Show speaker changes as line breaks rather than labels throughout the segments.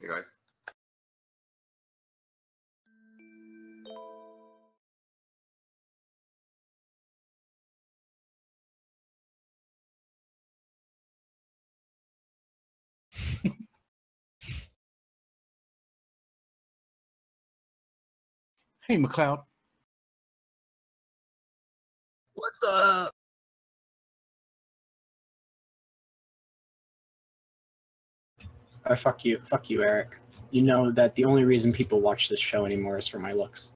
Hey guys.
Hey, McLeod.
What's up? Uh, fuck you, fuck you, Eric. You know that the only reason people watch this show anymore is for my looks.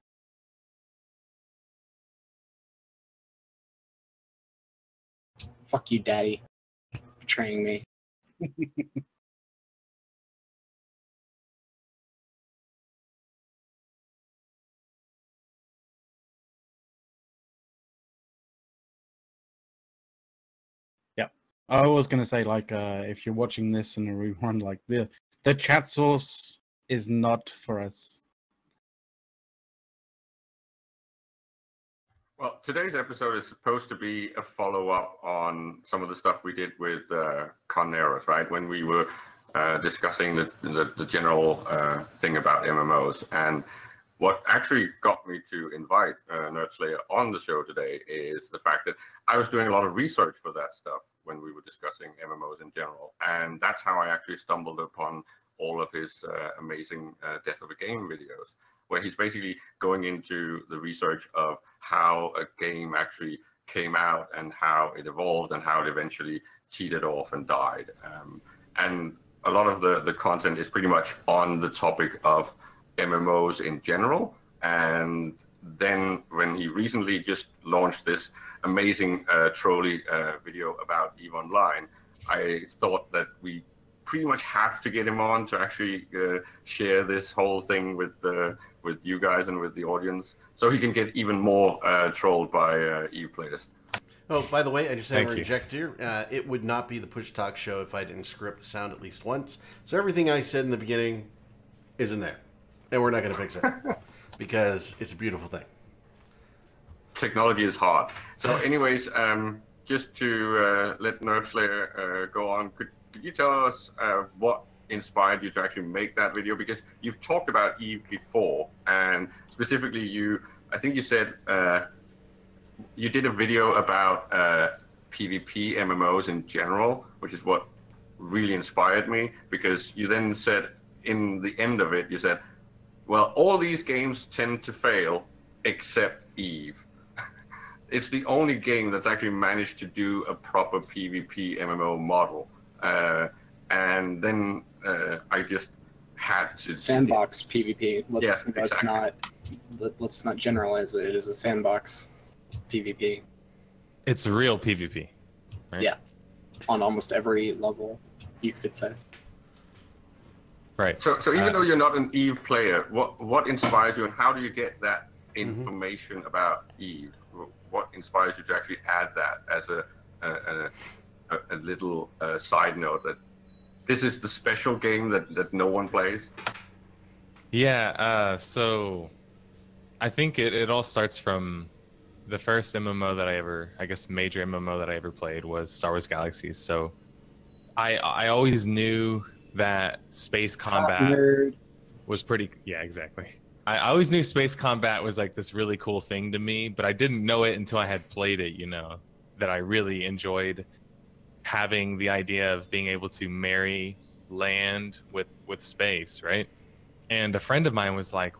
Fuck you, Daddy, betraying me.
I was gonna say like uh if you're watching this in a rerun, like the the chat source is not for us.
Well, today's episode is supposed to be a follow up on some of the stuff we did with uh, right? When we were uh, discussing the, the, the general uh, thing about MMOs. And what actually got me to invite uh, Nerdslayer on the show today is the fact that I was doing a lot of research for that stuff when we were discussing MMOs in general. And that's how I actually stumbled upon all of his uh, amazing uh, Death of a Game videos, where he's basically going into the research of how a game actually came out and how it evolved and how it eventually cheated off and died. Um, and a lot of the, the content is pretty much on the topic of MMOs in general. And then when he recently just launched this amazing uh, trolley uh, video about EVE Online, I thought that we pretty much have to get him on to actually uh, share this whole thing with uh, with you guys and with the audience, so he can get even more uh, trolled by uh, EVE players.
Oh, by the way, I just have
Thank
a
you.
reject here. Uh, it would not be the Push Talk show if I didn't script the sound at least once. So everything I said in the beginning is in there, and we're not going to fix it because it's a beautiful thing.
technology is hard. So, anyways, um, just to uh, let Nerdslayer uh, go on, could, could you tell us uh, what inspired you to actually make that video? Because you've talked about Eve before, and specifically, you, I think you said uh, you did a video about uh, PvP MMOs in general, which is what really inspired me. Because you then said in the end of it, you said, "Well, all these games tend to fail except Eve." it's the only game that's actually managed to do a proper PvP MMO model. Uh, and then uh, I just had to
Sandbox PvP. Let's
Yeah,
let's not let, let's not generalize it. It is a sandbox PvP
It's real PvP. Right?
Yeah. on almost every level. You could say.
Right.
So, so even
Uh,
though you're not an Eve player, what what inspires you, and how do you get that
Mm-hmm.
information about Eve? What inspires you to actually add that as a a, a, a- a little uh, side note that this is the special game that, that no one plays?
Yeah, uh, so I think it, it all starts from the first MMO that I ever, I guess, major MMO that I ever played was Star Wars Galaxies. So I I always knew that space combat
Nerd.
was pretty. Yeah, exactly. I I always knew space combat was like this really cool thing to me, but I didn't know it until I had played it. You know, that I really enjoyed having the idea of being able to marry land with with space, right? And a friend of mine was like,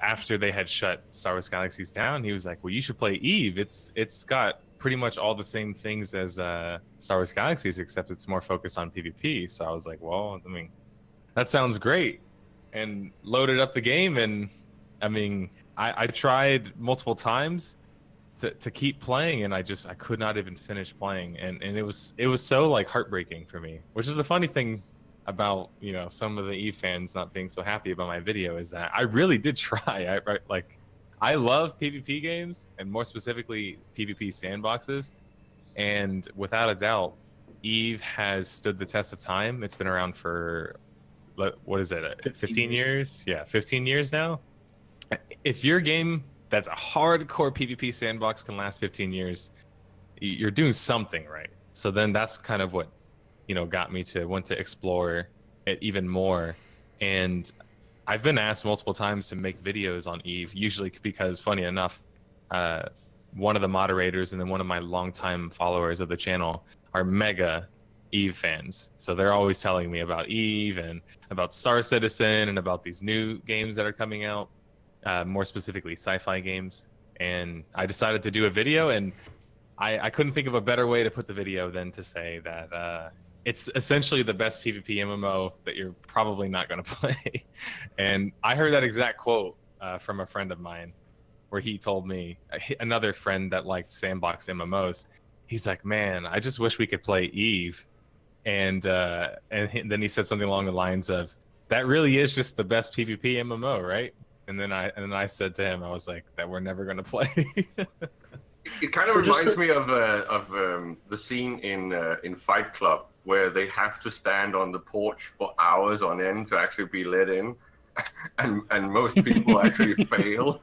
after they had shut Star Wars Galaxies down, he was like, "Well, you should play Eve. It's it's got pretty much all the same things as uh, Star Wars Galaxies, except it's more focused on PvP." So I was like, "Well, I mean, that sounds great," and loaded up the game. And I mean, I, I tried multiple times to, to keep playing, and I just I could not even finish playing, and and it was it was so like heartbreaking for me. Which is the funny thing about you know some of the e fans not being so happy about my video is that I really did try. I, I like I love PvP games and more specifically PvP sandboxes, and without a doubt, Eve has stood the test of time. It's been around for what is it? uh,
15
15
years.
years? Yeah, 15 years now. If your game that's a hardcore PvP sandbox can last 15 years, you're doing something right. So then that's kind of what you know got me to want to explore it even more and I've been asked multiple times to make videos on Eve, usually because, funny enough, uh, one of the moderators and then one of my longtime followers of the channel are mega Eve fans. So they're always telling me about Eve and about Star Citizen and about these new games that are coming out, uh, more specifically sci-fi games. And I decided to do a video, and I, I couldn't think of a better way to put the video than to say that uh, it's essentially the best PvP MMO that you're probably not going to play. and I heard that exact quote uh, from a friend of mine, where he told me another friend that liked sandbox MMOs. He's like, "Man, I just wish we could play Eve," and uh, and then he said something along the lines of, "That really is just the best PvP MMO, right?" And then I and then I said to him, I was like, "That we're never going to play."
It kind of
So
reminds
a-
me of uh, of um, the scene in uh, in Fight Club where they have to stand on the porch for hours on end to actually be let in, and and most people actually fail.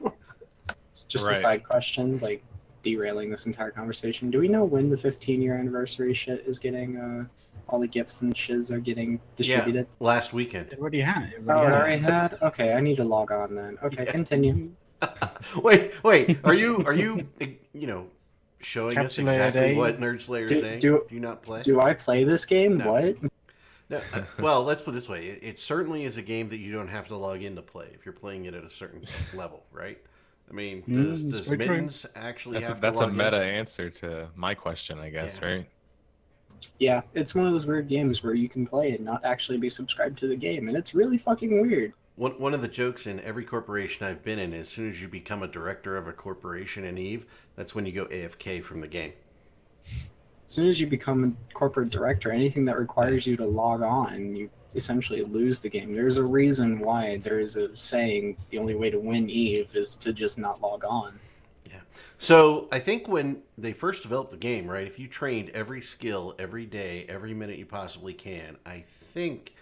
It's just
Right.
a side question, like derailing this entire conversation. Do we know when the 15 year anniversary shit is getting, uh, all the gifts and shiz are getting distributed?
Yeah, Last weekend.
It already had. It
Oh,
already
it already had? Okay, I need to log on then. Okay,
Yeah.
continue.
wait, wait. Are you are you you know showing us exactly
A?
what Nerd Slayer is
Do-
saying?
do-
you not play?
Do I play this game?
No.
What?
No, uh, well, let's put it this way: it, it certainly is a game that you don't have to log in to play if you're playing it at a certain level, right? I mean,
Mm,
does,
it's
does
very true.
Mittens actually
that's a, that's
to
a meta
in?
answer to my question, I guess,
Yeah.
right?
Yeah, it's one of those weird games where you can play and not actually be subscribed to the game, and it's really fucking weird.
One, one of the jokes in every corporation I've been in, is as soon as you become a director of a corporation in Eve, that's when you go AFK from the game.
As soon as you become a corporate director, anything that requires you to log on, you essentially lose the game. There's a reason why there is a saying the only way to win Eve is to just not log on. Yeah.
So I think when they first developed the game, right, if you trained every skill every day, every minute you possibly can, I think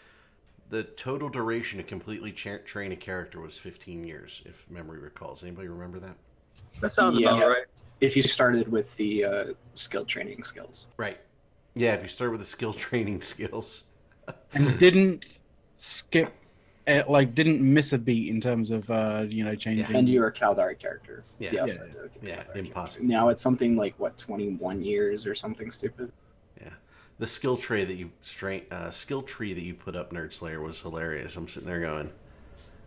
the total duration to completely cha- train a character was 15 years, if memory recalls. Anybody remember that?
That sounds
Yeah.
about right.
If you started with the uh, skill training skills.
Right. Yeah, if you start with the skill training skills.
and didn't skip, uh, like didn't miss a beat in terms of uh, you know changing.
And you're a Caldari character.
Yeah.
Yeah.
I did a
Yeah,
Caldari character.
impossible.
Now it's something like, what, 21 years or something stupid?
The skill tree that you uh, skill tree that you put up, Nerd Slayer, was hilarious. I'm sitting there going,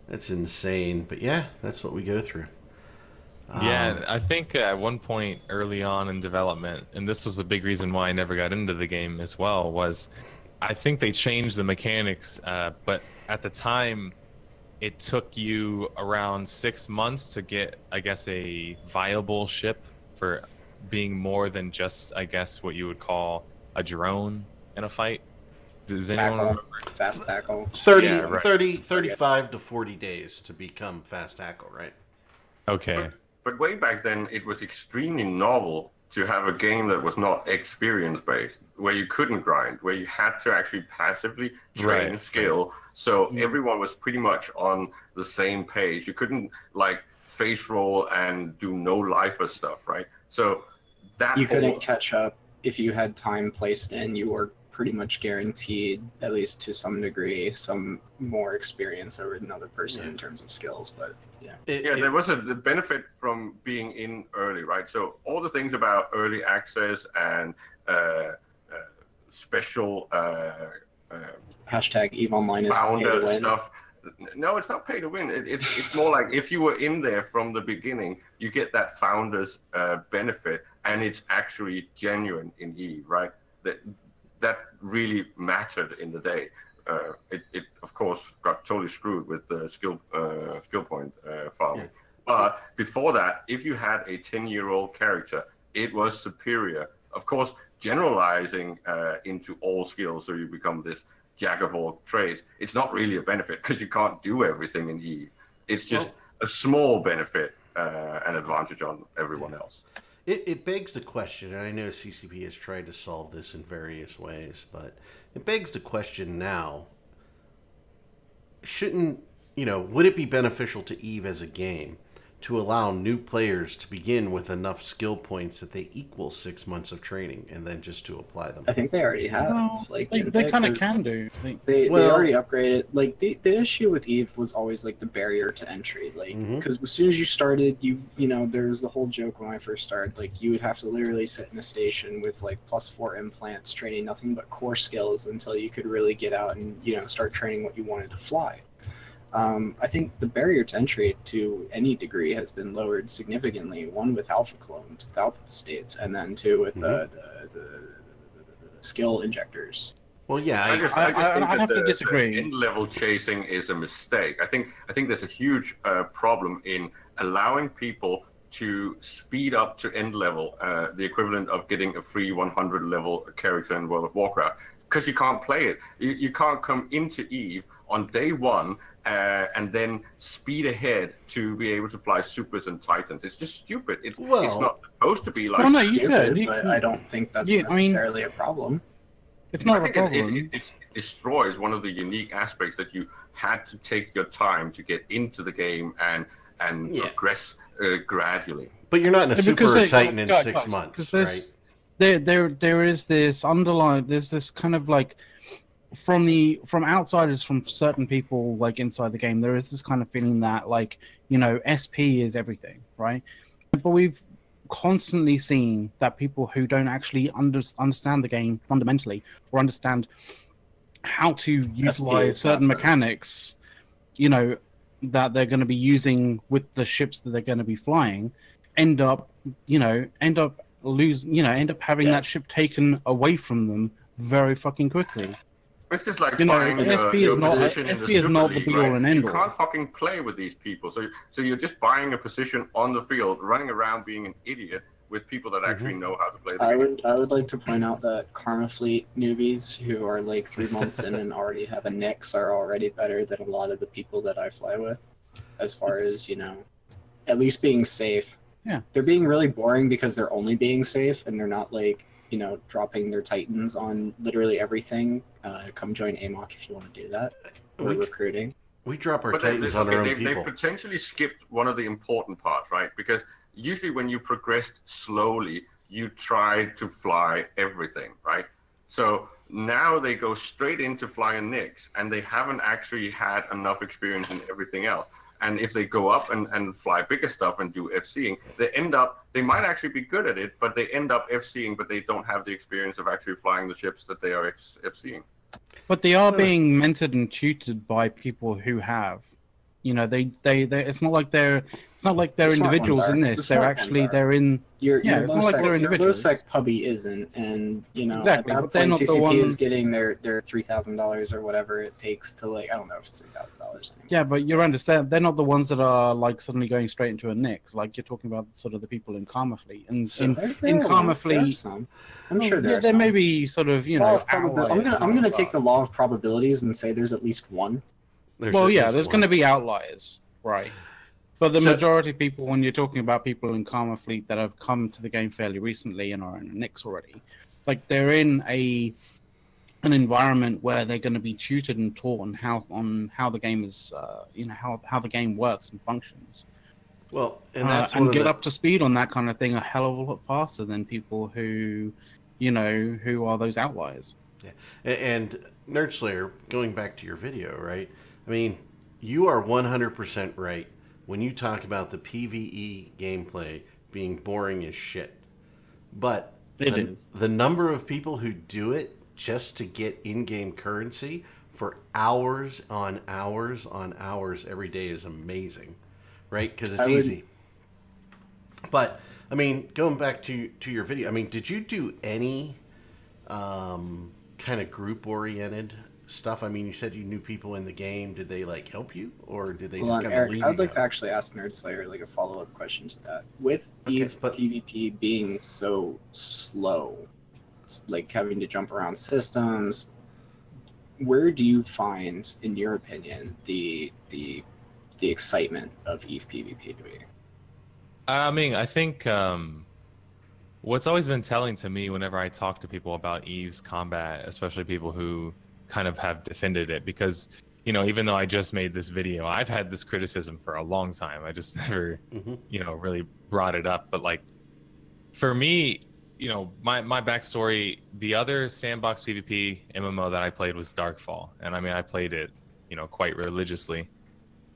"That's insane." But yeah, that's what we go through.
Yeah,
Um,
and I think at one point early on in development, and this was a big reason why I never got into the game as well, was I think they changed the mechanics, uh, but at the time, it took you around six months to get, I guess, a viable ship for being more than just, I guess, what you would call a drone in a fight. Does anyone
Tackle.
remember?
Fast tackle.
30,
Yeah, right.
30, 35 to 40 days to become fast tackle, right?
Okay.
But way back then, it was extremely novel to have a game that was not experience based, where you couldn't grind, where you had to actually passively train
Right.
skill. So
Yeah.
everyone was pretty much on the same page. You couldn't like face roll and do no lifer stuff, right? So that
You
whole-
couldn't catch up if you had time placed in. You were pretty much guaranteed, at least to some degree, some more experience over another person
Yeah.
in terms of skills. But yeah,
It-
yeah,
it-
there was a the benefit from being in early, right? So all the things about early access and uh, uh, special uh, uh,
hashtag Eve Online is
founder
win.
stuff. No, it's not pay to win. It, it's it's more like if you were in there from the beginning, you get that founder's uh, benefit, and it's actually genuine in Eve, right? That that really mattered in the day. Uh, it, it of course got totally screwed with the skill uh, skill point uh, farming.
Yeah.
But before that, if you had a ten-year-old character, it was superior. Of course, generalizing uh, into all skills, so you become this jack of all trades. It's not really a benefit because you can't do everything in Eve. It's just a small benefit uh, and advantage on everyone else.
It, it begs the question, and I know CCP has tried to solve this in various ways, but it begs the question now shouldn't, you know, would it be beneficial to Eve as a game to allow new players to begin with enough skill points that they equal six months of training and then just to apply them.
I think they already have.
Well,
like
they, they kind of can do. They,
They,
Well-
they already upgraded. Like the, the issue with Eve was always like the barrier to entry. Like
mm-hmm.
because as soon as you started, you you know there was the whole joke when I first started. Like you would have to literally sit in a station with like plus four implants, training nothing but core skills until you could really get out and you know start training what you wanted to fly. Um, I think the barrier to entry to any degree has been lowered significantly. One with alpha clones, with alpha states, and then two with uh, the, the, the, the skill injectors.
Well, yeah,
I
I,
just,
I-
I, just
I-
think
I'd
that
have to disagree.
The end level chasing is a mistake. I think I think there's a huge uh, problem in allowing people to speed up to end level, uh, the equivalent of getting a free 100 level character in World of Warcraft, because you can't play it. You, you can't come into Eve on day one uh, and then speed ahead to be able to fly supers and titans. It's just stupid. It's it's not supposed to be like.
Well, no, you
stupid,
could. You
but
could.
I don't think that's
Yeah, I mean-
necessarily a problem.
it's
I
not a
think it,
problem.
it, it, it destroys one of the unique aspects that you had to take your time to get into the game and and
Yeah.
progress uh, gradually.
but you're not in a
Yeah,
super
because they-
titan in
guys,
six
guys,
months,
'cause
right?
There, there, there is this underlying. There's this kind of like from the from outsiders, from certain people like inside the game. There is this kind of feeling that like you know SP is everything, right? But we've constantly seen that people who don't actually under, understand the game fundamentally or understand how to utilize certain mechanics, you know, that they're going to be using with the ships that they're going to be flying, end up, you know, end up lose, you know, end up having
Yeah.
that ship taken away from them very fucking quickly.
It's just like
You know,
buying
SP uh,
your,
is not-
position in
SP
the
is
Super
not the
League,
be all
right?
and end
You
all.
can't fucking play with these people. So so you're just buying a position on the field, running around being an idiot with people that actually mm-hmm. know how to play the
I
game.
would I would like to point out that Karma Fleet newbies who are like three months in and already have a Nyx are already better than a lot of the people that I fly with, as far as you know, at least being safe.
Yeah.
they're being really boring because they're only being safe and they're not like you know dropping their titans on literally everything. Uh, come join AMOC if you want to do that. Or
We,
recruiting.
we drop our
But
titans
they,
on our own
they,
people.
they've potentially skipped one of the important parts, right? Because usually when you progressed slowly, you try to fly everything, right? So now they go straight into flying Nyx, and they haven't actually had enough experience in everything else. And if they go up and, and fly bigger stuff and do FCing, they end up, they might actually be good at it, but they end up FCing, but they don't have the experience of actually flying the ships that they are F- FCing.
But they are being mentored and tutored by people who have. You know, they, they, they it's not like they're it's not like they're
The
individuals in this.
The
they're actually they're in
Your,
Yeah,
your
it's not like they're individuals.
sec pubby isn't, and you know
Exactly,
at that
but they're
point
not the
CCP
one-
is getting their their three thousand dollars or whatever it takes to like I don't know if it's three thousand dollars.
Yeah, but you understand they're not the ones that are like suddenly going straight into a Nyx. Like you're talking about sort of the people in Karma Fleet. And
So-
in, in Karma Fleet-
some. I'm sure there
yeah, there may be sort of you know.
of I'm gonna I'm gonna take
that.
the law of probabilities and say there's at least one.
There's
well, yeah, there's going to be outliers, right? But the
So-
majority of people, when you're talking about people in Karma Fleet that have come to the game fairly recently and are in Nyx already, like they're in a an environment where they're going to be tutored and taught on how on how the game is, uh, you know, how how the game works and functions.
Well, and
uh, and get
the,
up to speed on that kind of thing a hell of a lot faster than people who, you know, who are those outliers.
A- And Nerd Slayer, going back to your video, right? I mean, you are 100% right when you talk about the PvE gameplay being boring as shit. But
It
the,
is.
the number of people who do it just to get in game currency for hours on hours on hours every day is amazing, right? Because it's
I would-
easy. But, I mean, going back to, to your video, I mean, did you do any um, kind of group oriented stuff? I mean, you said you knew people in the game. Did they like help you, or did they
Hold
just kind of
Eric.
leave
I would
you
like to actually ask Nerd Slayer like a follow up question to that. With
Okay,
Eve
but-
PvP being so slow, s- like having to jump around systems, where do you find, in your opinion, the the the excitement of Eve PvP to be?
I mean, I think um, what's always been telling to me whenever I talk to people about Eve's combat, especially people who kind of have defended it, because you know, even though I just made this video, I've had this criticism for a long time. I just never,
Mhm.
you know, really brought it up. But like, for me, you know, my my backstory, the other sandbox PvP MMO that I played was Darkfall, and I mean, I played it, you know, quite religiously,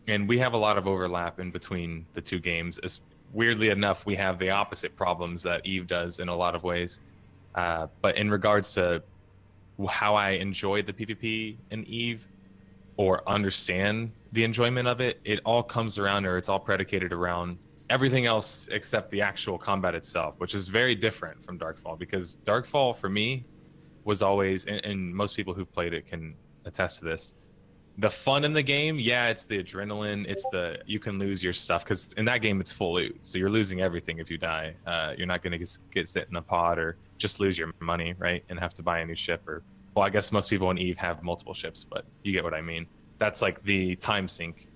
and we have a lot of overlap in between the two games. As weirdly enough, we have the opposite problems that Eve does in a lot of ways. Uh, but in regards to how I enjoy the PvP in Eve, or understand the enjoyment of it, it all comes around or it's all predicated around everything else except the actual combat itself, which is very different from Darkfall because Darkfall for me was always, and, and most people who've played it can attest to this. The fun in the game, yeah, it's the adrenaline. It's the you can lose your stuff because in that game it's full loot, so you're losing everything if you die. Uh, you're not gonna get, get sit in a pod or just lose your money, right, and have to buy a new ship or well, I guess most people in Eve have multiple ships, but you get what I mean. That's like the time sink.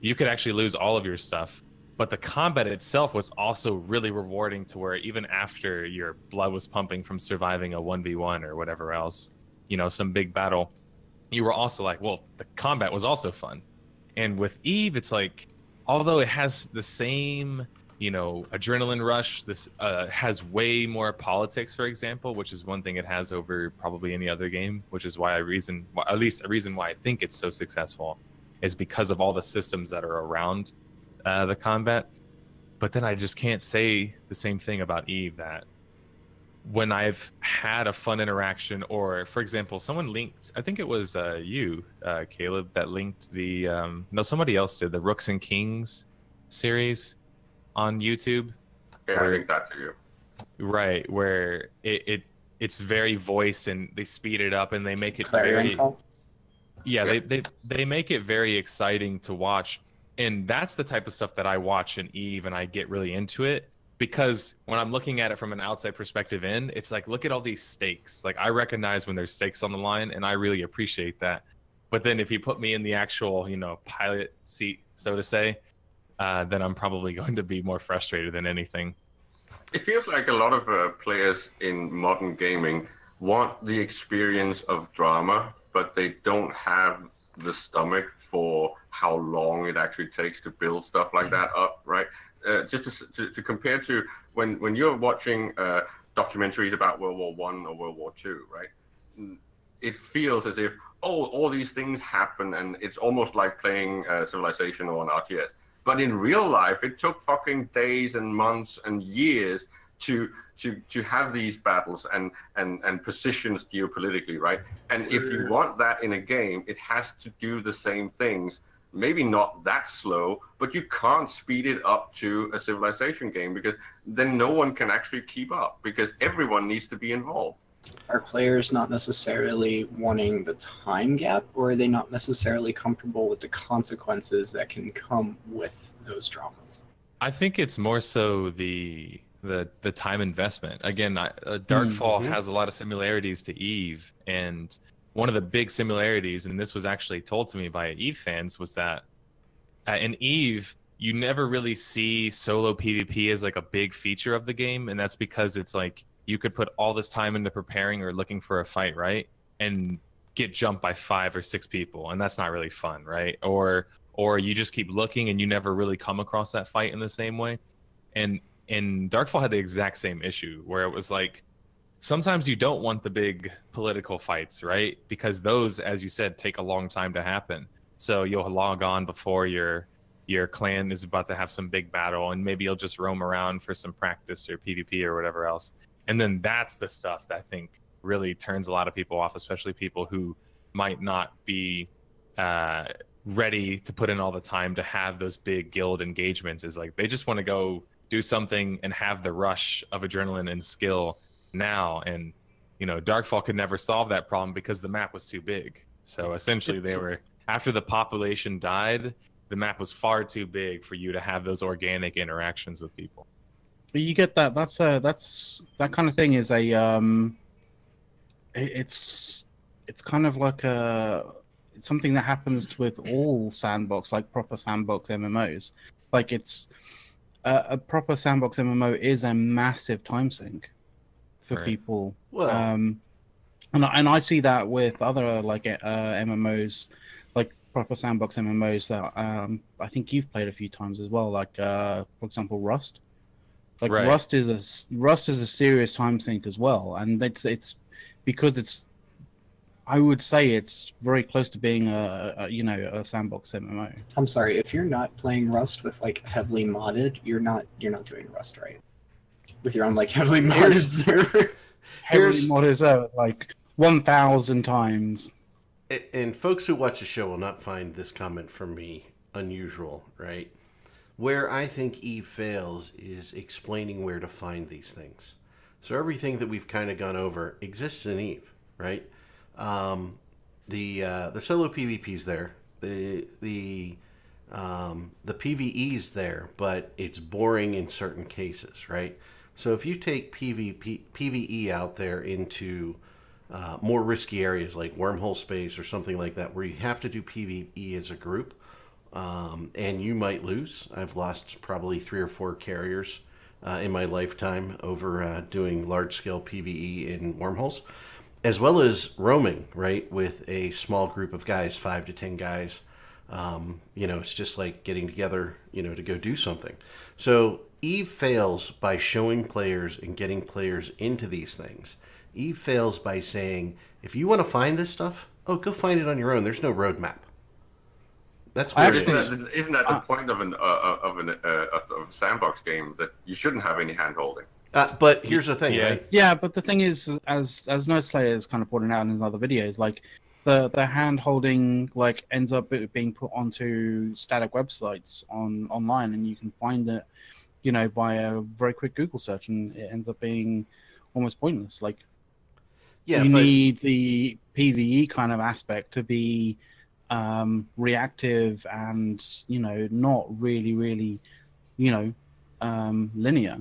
You could actually lose all of your stuff, but the combat itself was also really rewarding to where even after your blood was pumping from surviving a 1v1 or whatever else, you know, some big battle, you were also like, well, the combat was also fun. And with Eve, it's like, although it has the same you know adrenaline rush. This uh, has way more politics for example which is one thing it has over probably any other game which is why i reason why- at least a reason why i think it's so successful is because of all the systems that are around uh, the combat. But then i just can't say the same thing about eve that when i've had a fun interaction or for example someone linked i think it was uh, you uh, caleb that linked the um, no somebody else did the rooks and kings series on youtube?
Yeah, I think that's you.
right where it, it it's very voiced and they speed it up and they make it
Clarion
very
call.
yeah they, they they make it very exciting to watch. And that's the type of stuff that i watch in eve and i get really into it because when i'm looking at it from an outside perspective in it's like look at all these stakes. Like i recognize when there's stakes on the line and i really appreciate that. But then if you put me in the actual you know pilot seat so to say uh, then i'm probably going to be more frustrated than anything
It feels like a lot of uh, players in modern gaming want the experience of drama, but they don't have the stomach for how long it actually takes to build stuff like that up, right? Uh, just to, to, to compare to when, when you're watching uh, documentaries about World War One or World War Two, right? Mm, It feels as if oh, all these things happen, and it's almost like playing uh, Civilization or an RTS. But in real life, it took fucking days and months and years to to to have these battles and and and positions geopolitically, right? And if you mm. want that in a game, it has to do the same things. Maybe not that slow, but you can't speed it up to a civilization game because then no one can actually keep up because everyone needs to be involved.
Are players not necessarily wanting the time gap, or are they not necessarily comfortable with the consequences that can come with those dramas?
I think it's more so the the the time investment. Again, I, uh, Darkfall
Mhm.
has a lot of similarities to Eve, and one of the big similarities, and this was actually told to me by Eve fans, was that uh, in Eve you never really see solo PvP as like a big feature of the game, and that's because it's like you could put all this time into preparing or looking for a fight, right, and get jumped by five or six people, and that's not really fun, right? Or or you just keep looking and you never really come across that fight in the same way. And and Darkfall had the exact same issue where it was like sometimes you don't want the big political fights, right? Because those, as you said, take a long time to happen. So you'll log on before your your clan is about to have some big battle, and maybe you'll just roam around for some practice or PvP or whatever else. And then that's the stuff that I think really turns a lot of people off, especially people who might not be uh, ready to put in all the time to have those big guild engagements. Is like they just want to go do something and have the rush of adrenaline and skill now. And you know, Darkfall could never solve that problem because the map was too big. So essentially, they were after the population died, the map was far too big for you to have those organic interactions with people.
But you get that. That's a that's that kind of thing is a um. it- It's it's kind of like a it's something that happens with all sandbox like proper sandbox MMOs. Like it's a, a proper sandbox MMO is a massive time sink for
Right.
people.
Well,
Um, and I, and I see that with other like uh, MMOs, like proper sandbox MMOs that um, I think you've played a few times as well. Like uh, for example, Rust. Like
Right.
Rust is a Rust is a serious time sink as well, and it's it's because it's. I would say it's very close to being a, a you know a sandbox MMO.
I'm sorry, if you're not playing Rust with like heavily modded, you're not you're not doing Rust right. With your own like heavily modded server.
Heavily modded server like one thousand times.
And folks who watch the show will not find this comment from me unusual, right? Where I think Eve fails is explaining where to find these things. So everything that we've kind of gone over exists in Eve, right? Um, the uh, the solo PvP's there, the the um, the PVE's there, but it's boring in certain cases, right? So if you take PvP PVE out there into uh, more risky areas like wormhole space or something like that, where you have to do PVE as a group, um, and you might lose. I've lost probably three or four carriers uh, in my lifetime over uh, doing large scale PVE in wormholes, as well as roaming, right, with a small group of guys, five to ten guys. Um, you know, it's just like getting together, you know, to go do something. So Eve fails by showing players and getting players into these things. Eve fails by saying, if you want to find this stuff, oh, go find it on your own. There's no roadmap. That's
I
where it
Isn't
is.
that, isn't that the
Uh,
point of an uh, uh, of an uh, of a sandbox game that you shouldn't have any hand holding?
Uh, but here's the thing,
Yeah.
right?
Yeah, but the thing is, as as Nerd Slayer has kind of pointed out in his other videos, like the the hand holding like ends up being put onto static websites on online, and you can find it, you know, by a very quick Google search, and it ends up being almost pointless. Like
Yeah,
you
but
need the PVE kind of aspect to be um, reactive and you know not really really you know um, linear.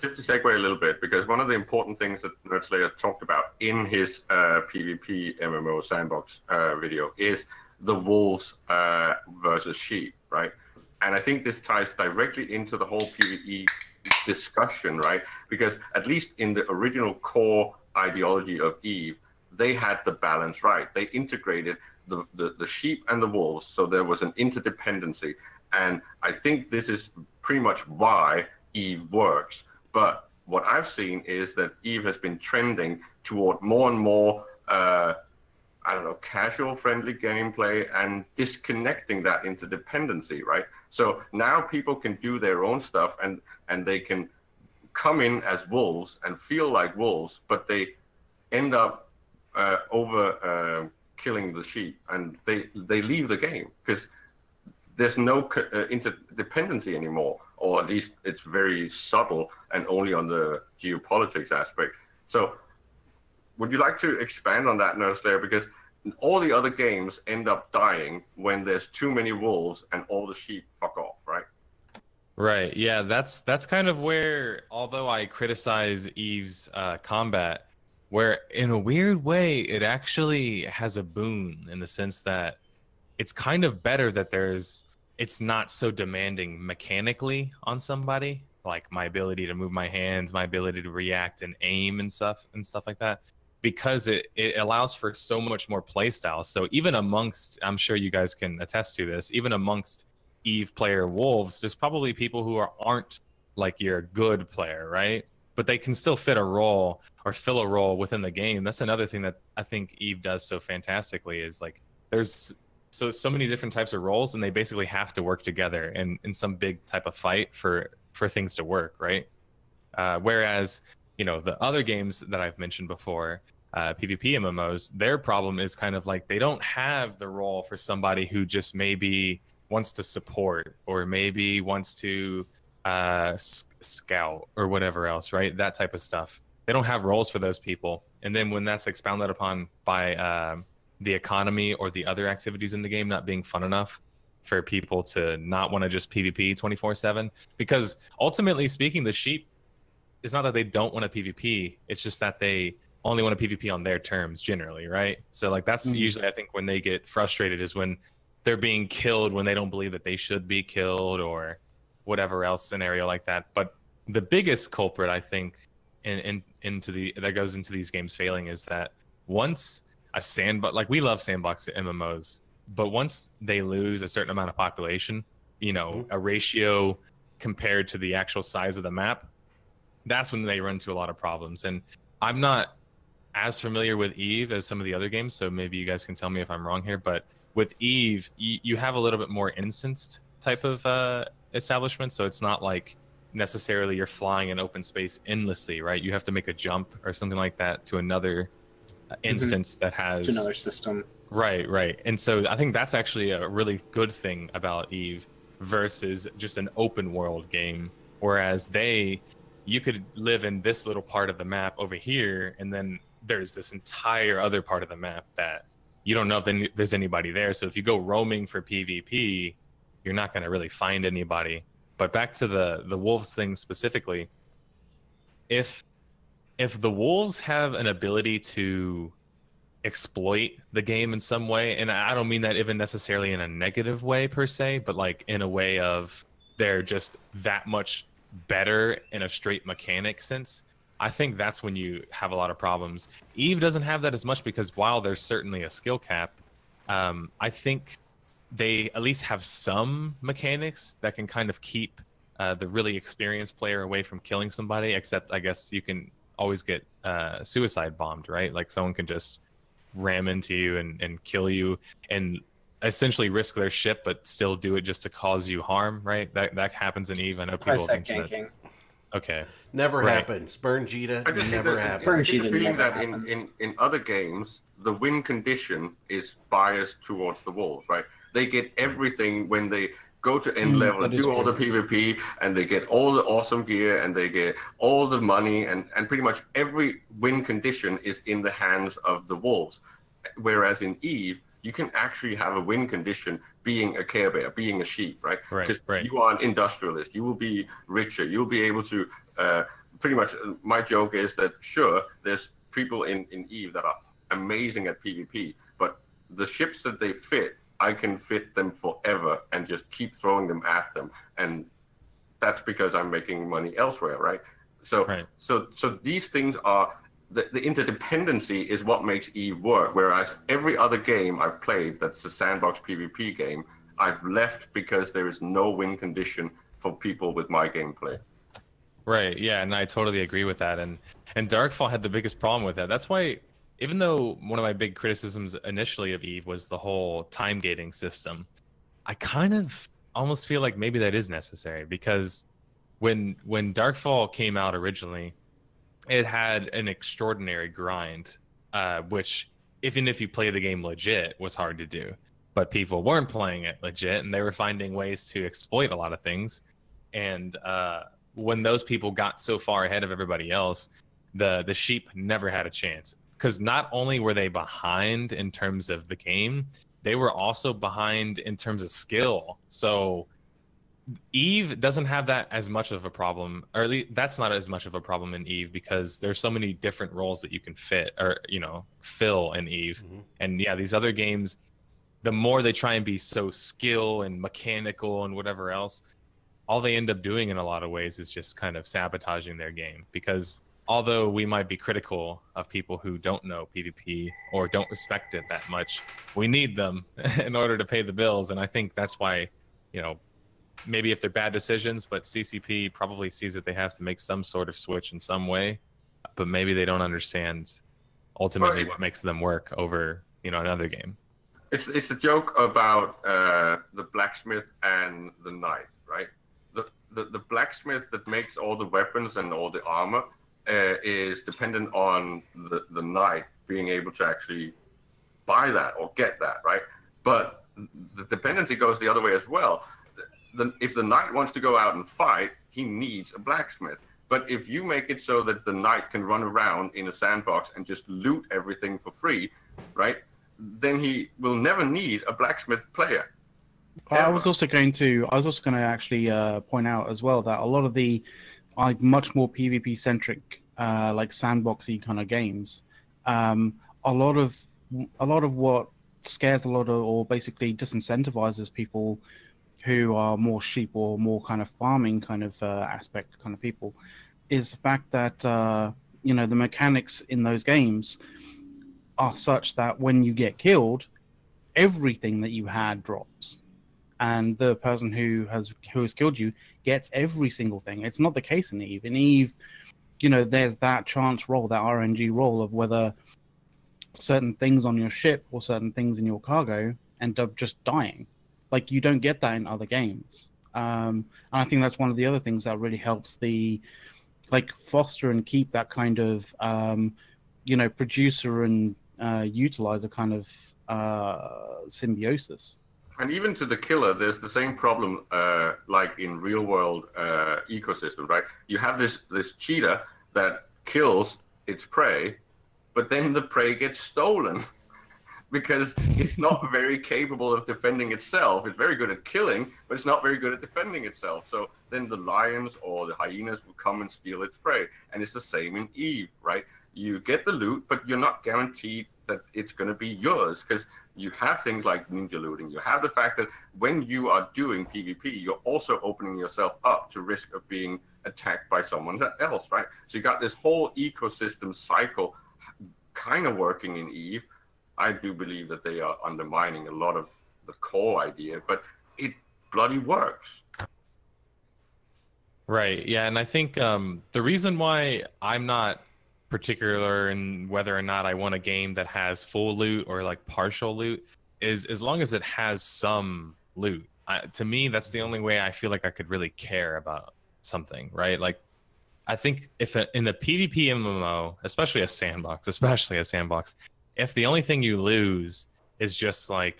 Just to segue a little bit, because one of the important things that Nerdslayer talked about in his uh, PvP MMO sandbox uh, video is the wolves uh, versus sheep, right? And I think this ties directly into the whole PvE discussion, right? Because at least in the original core ideology of Eve, they had the balance right. They integrated the, the, the sheep and the wolves, so there was an interdependency. And I think this is pretty much why Eve works. But what I've seen is that Eve has been trending toward more and more, uh, I don't know, casual friendly gameplay and disconnecting that interdependency, right? So now people can do their own stuff and, and they can come in as wolves and feel like wolves, but they end up uh, over uh, killing the sheep and they, they leave the game because there's no uh, interdependency anymore, or at least it's very subtle and only on the geopolitics aspect. So, would you like to expand on that, Nerd Slayer? Because all the other games end up dying when there's too many wolves and all the sheep fuck off, right?
Right. Yeah, that's that's kind of where although I criticize Eve's uh, combat, where in a weird way it actually has a boon in the sense that it's kind of better that there's it's not so demanding mechanically on somebody like my ability to move my hands my ability to react and aim and stuff and stuff like that because it, it allows for so much more play style. So even amongst i'm sure you guys can attest to this even amongst eve player wolves there's probably people who are, aren't like your good player right? But they can still fit a role or fill a role within the game that's another thing that i think eve does so fantastically is like there's so so many different types of roles and they basically have to work together in in some big type of fight for for things to work right? Uh, whereas you know the other games that i've mentioned before uh, pvp mmos their problem is kind of like they don't have the role for somebody who just maybe wants to support or maybe wants to uh, scout or whatever else right? That type of stuff they don't have roles for those people and then when that's expounded upon by um, the economy or the other activities in the game not being fun enough for people to not want to just PvP 24 7. Because ultimately speaking, the sheep is not that they don't want to PvP, it's just that they only want to PvP on their terms generally, right? So, like, that's
Mhm.
usually, I think, when they get frustrated is when they're being killed when they don't believe that they should be killed or whatever else scenario like that. But the biggest culprit, I think, in, in into the that goes into these games failing is that once a sandbox like we love sandbox MMOs, but once they lose a certain amount of population, you know,
Mhm.
a ratio compared to the actual size of the map, that's when they run into a lot of problems. And I'm not as familiar with Eve as some of the other games, so maybe you guys can tell me if I'm wrong here. But with Eve, you, you have a little bit more instanced type of uh, establishment, so it's not like necessarily you're flying in open space endlessly, right? You have to make a jump or something like that to another uh, instance that has
to another system.
Right, right. And so I think that's actually a really good thing about Eve versus just an open world game. Whereas they, you could live in this little part of the map over here, and then there's this entire other part of the map that you don't know if there's anybody there. So if you go roaming for PvP, you're not going to really find anybody. But back to the the wolves thing specifically, if if the wolves have an ability to exploit the game in some way and i don't mean that even necessarily in a negative way per se but like in a way of they're just that much better in a straight mechanic sense i think that's when you have a lot of problems. Eve doesn't have that as much because while there's certainly a skill cap um, i think they at least have some mechanics that can kind of keep uh, the really experienced player away from killing somebody except i guess you can always get uh, suicide bombed right like someone can just ram into you and, and kill you and essentially risk their ship but still do it just to cause you harm right that that happens in eve i know people think that okay
Never
Right.
happens. Burn Jita
I just
never
think that,
happens.
Burn
I get the
Jita
feeling
never
that in, in, in other games, the win condition is biased towards the wolves, right? They get everything when they go to end
Mm,
level and do all the. PvP, and they get all the awesome gear, and they get all the money, and, and pretty much every win condition is in the hands of the wolves. Whereas in Eve, you can actually have a win condition being a Care Bear, being a sheep, right?
Right,
Because
right.
you are an industrialist. You will be richer. You'll be able to uh, pretty much. uh, My joke is that sure, there's people in in Eve that are amazing at PvP, but the ships that they fit, I can fit them forever and just keep throwing them at them, and that's because I'm making money elsewhere, right? So
Right.
so so these things are the, the interdependency is what makes Eve work. Whereas every other game I've played that's a sandbox PvP game, I've left because there is no win condition for people with my gameplay.
Right. Yeah, and I totally agree with that. And and Darkfall had the biggest problem with that. That's why even though one of my big criticisms initially of Eve was the whole time gating system, I kind of almost feel like maybe that is necessary because when when Darkfall came out originally, it had an extraordinary grind, uh, which even if you play the game legit was hard to do. But people weren't playing it legit and they were finding ways to exploit a lot of things. And uh when those people got so far ahead of everybody else, the the sheep never had a chance because not only were they behind in terms of the game, they were also behind in terms of skill. So Eve doesn't have that as much of a problem, or at least that's not as much of a problem in Eve because there's so many different roles that you can fit or you know fill in Eve.
Mhm.
And yeah, these other games, the more they try and be so skill and mechanical and whatever else, all they end up doing in a lot of ways is just kind of sabotaging their game because although we might be critical of people who don't know PvP or don't respect it that much, we need them in order to pay the bills and I think that's why, you know, maybe if they're bad decisions, but CCP probably sees that they have to make some sort of switch in some way, but maybe they don't understand ultimately
Right.
what makes them work over, you know, another game.
It's it's a joke about uh, the blacksmith and the knight, right? The, the blacksmith that makes all the weapons and all the armor uh, is dependent on the the knight being able to actually buy that or get that, right? But the dependency goes the other way as well. The, if the knight wants to go out and fight, he needs a blacksmith. But if you make it so that the knight can run around in a sandbox and just loot everything for free, right? Then he will never need a blacksmith player.
I was also going to. I was also going to actually uh, point out as well that a lot of the like much more PvP centric, uh, like sandboxy kind of games, um, a lot of a lot of what scares a lot of, or basically disincentivizes people who are more sheep or more kind of farming kind of uh, aspect kind of people, is the fact that uh, you know the mechanics in those games are such that when you get killed, everything that you had drops, and the person who has who has killed you gets every single thing. It's not the case in Eve. In Eve, you know, there's that chance roll, that RNG roll of whether certain things on your ship or certain things in your cargo end up just dying. Like you don't get that in other games. Um, and I think that's one of the other things that really helps the like foster and keep that kind of um, you know producer and uh, utilizer kind of uh, symbiosis.
And even to the killer, there's the same problem uh, like in real world uh, ecosystem, right? You have this this cheetah that kills its prey, but then the prey gets stolen because it's not very capable of defending itself. It's very good at killing, but it's not very good at defending itself. So then the lions or the hyenas will come and steal its prey. And it's the same in Eve, right? You get the loot, but you're not guaranteed that it's going to be yours because you have things like ninja looting. You have the fact that when you are doing PvP, you're also opening yourself up to risk of being attacked by someone else, right? So you got this whole ecosystem cycle kind of working in Eve. I do believe that they are undermining a lot of the core idea, but it bloody works.
Right. Yeah, and I think um, the reason why I'm not particular in whether or not I want a game that has full loot or like partial loot is as long as it has some loot. I, to me, that's the only way I feel like I could really care about something, right? Like, I think if a, in a PvP MMO, especially a sandbox, especially a sandbox, if the only thing you lose is just like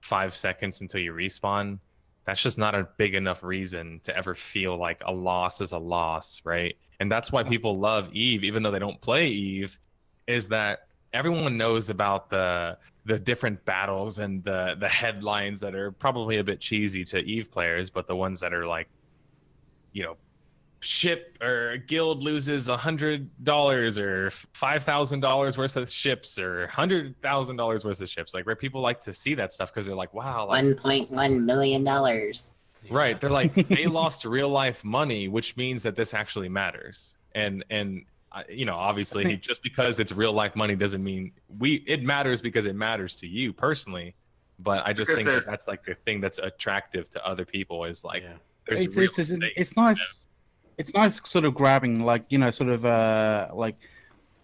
five seconds until you respawn, that's just not a big enough reason to ever feel like a loss is a loss, right? And that's why people love Eve, even though they don't play Eve, is that everyone knows about the the different battles and the the headlines that are probably a bit cheesy to Eve players, but the ones that are like, you know, ship or guild loses a hundred dollars or five thousand dollars worth of ships or hundred thousand dollars worth of ships, like where people like to see that stuff because they're like, wow, like,
One point one million dollars.
Right. They're like they lost real life money, which means that this actually matters. And and uh, you know, obviously, just because it's real life money doesn't mean we it matters because it matters to you personally. But I just
Because
think that that's like the thing that's attractive to other people is like
Yeah.
there's
it's,
real
it's, it's,
stakes,
it's
you know?
nice it's nice sort of grabbing like you know sort of uh like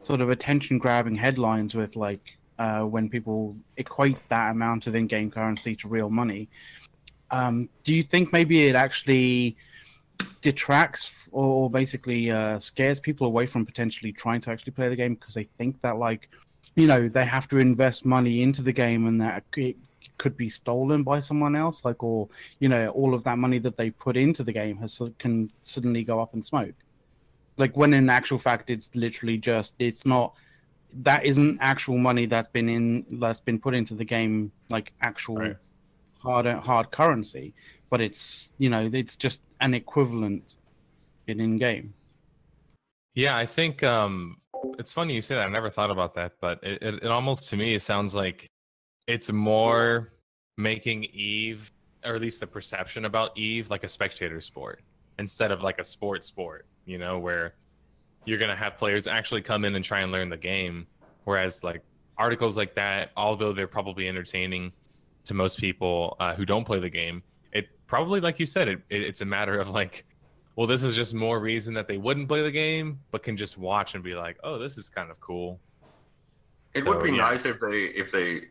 sort of attention grabbing headlines with like uh when people equate that amount of in-game currency to real money um do you think maybe it actually detracts or basically uh scares people away from potentially trying to actually play the game because they think that like you know they have to invest money into the game and that it could be stolen by someone else like or you know all of that money that they put into the game has can suddenly go up in smoke like when in actual fact it's literally just it's not that isn't actual money that's been in that's been put into the game like actual
Right.
Hard hard currency but it's you know it's just an equivalent in in game
Yeah, I think um, it's funny you say that. I never thought about that, but it, it, it almost to me it sounds like it's more making Eve, or at least the perception about Eve, like a spectator sport instead of like a sport sport. You know, where you're gonna have players actually come in and try and learn the game, whereas like articles like that, although they're probably entertaining to most people uh, who don't play the game, it probably, like you said, it, it it's a matter of like well, this is just more reason that they wouldn't play the game, but can just watch and be like, oh, this is kind of cool.
It
So,
would be
yeah.
nice if they if they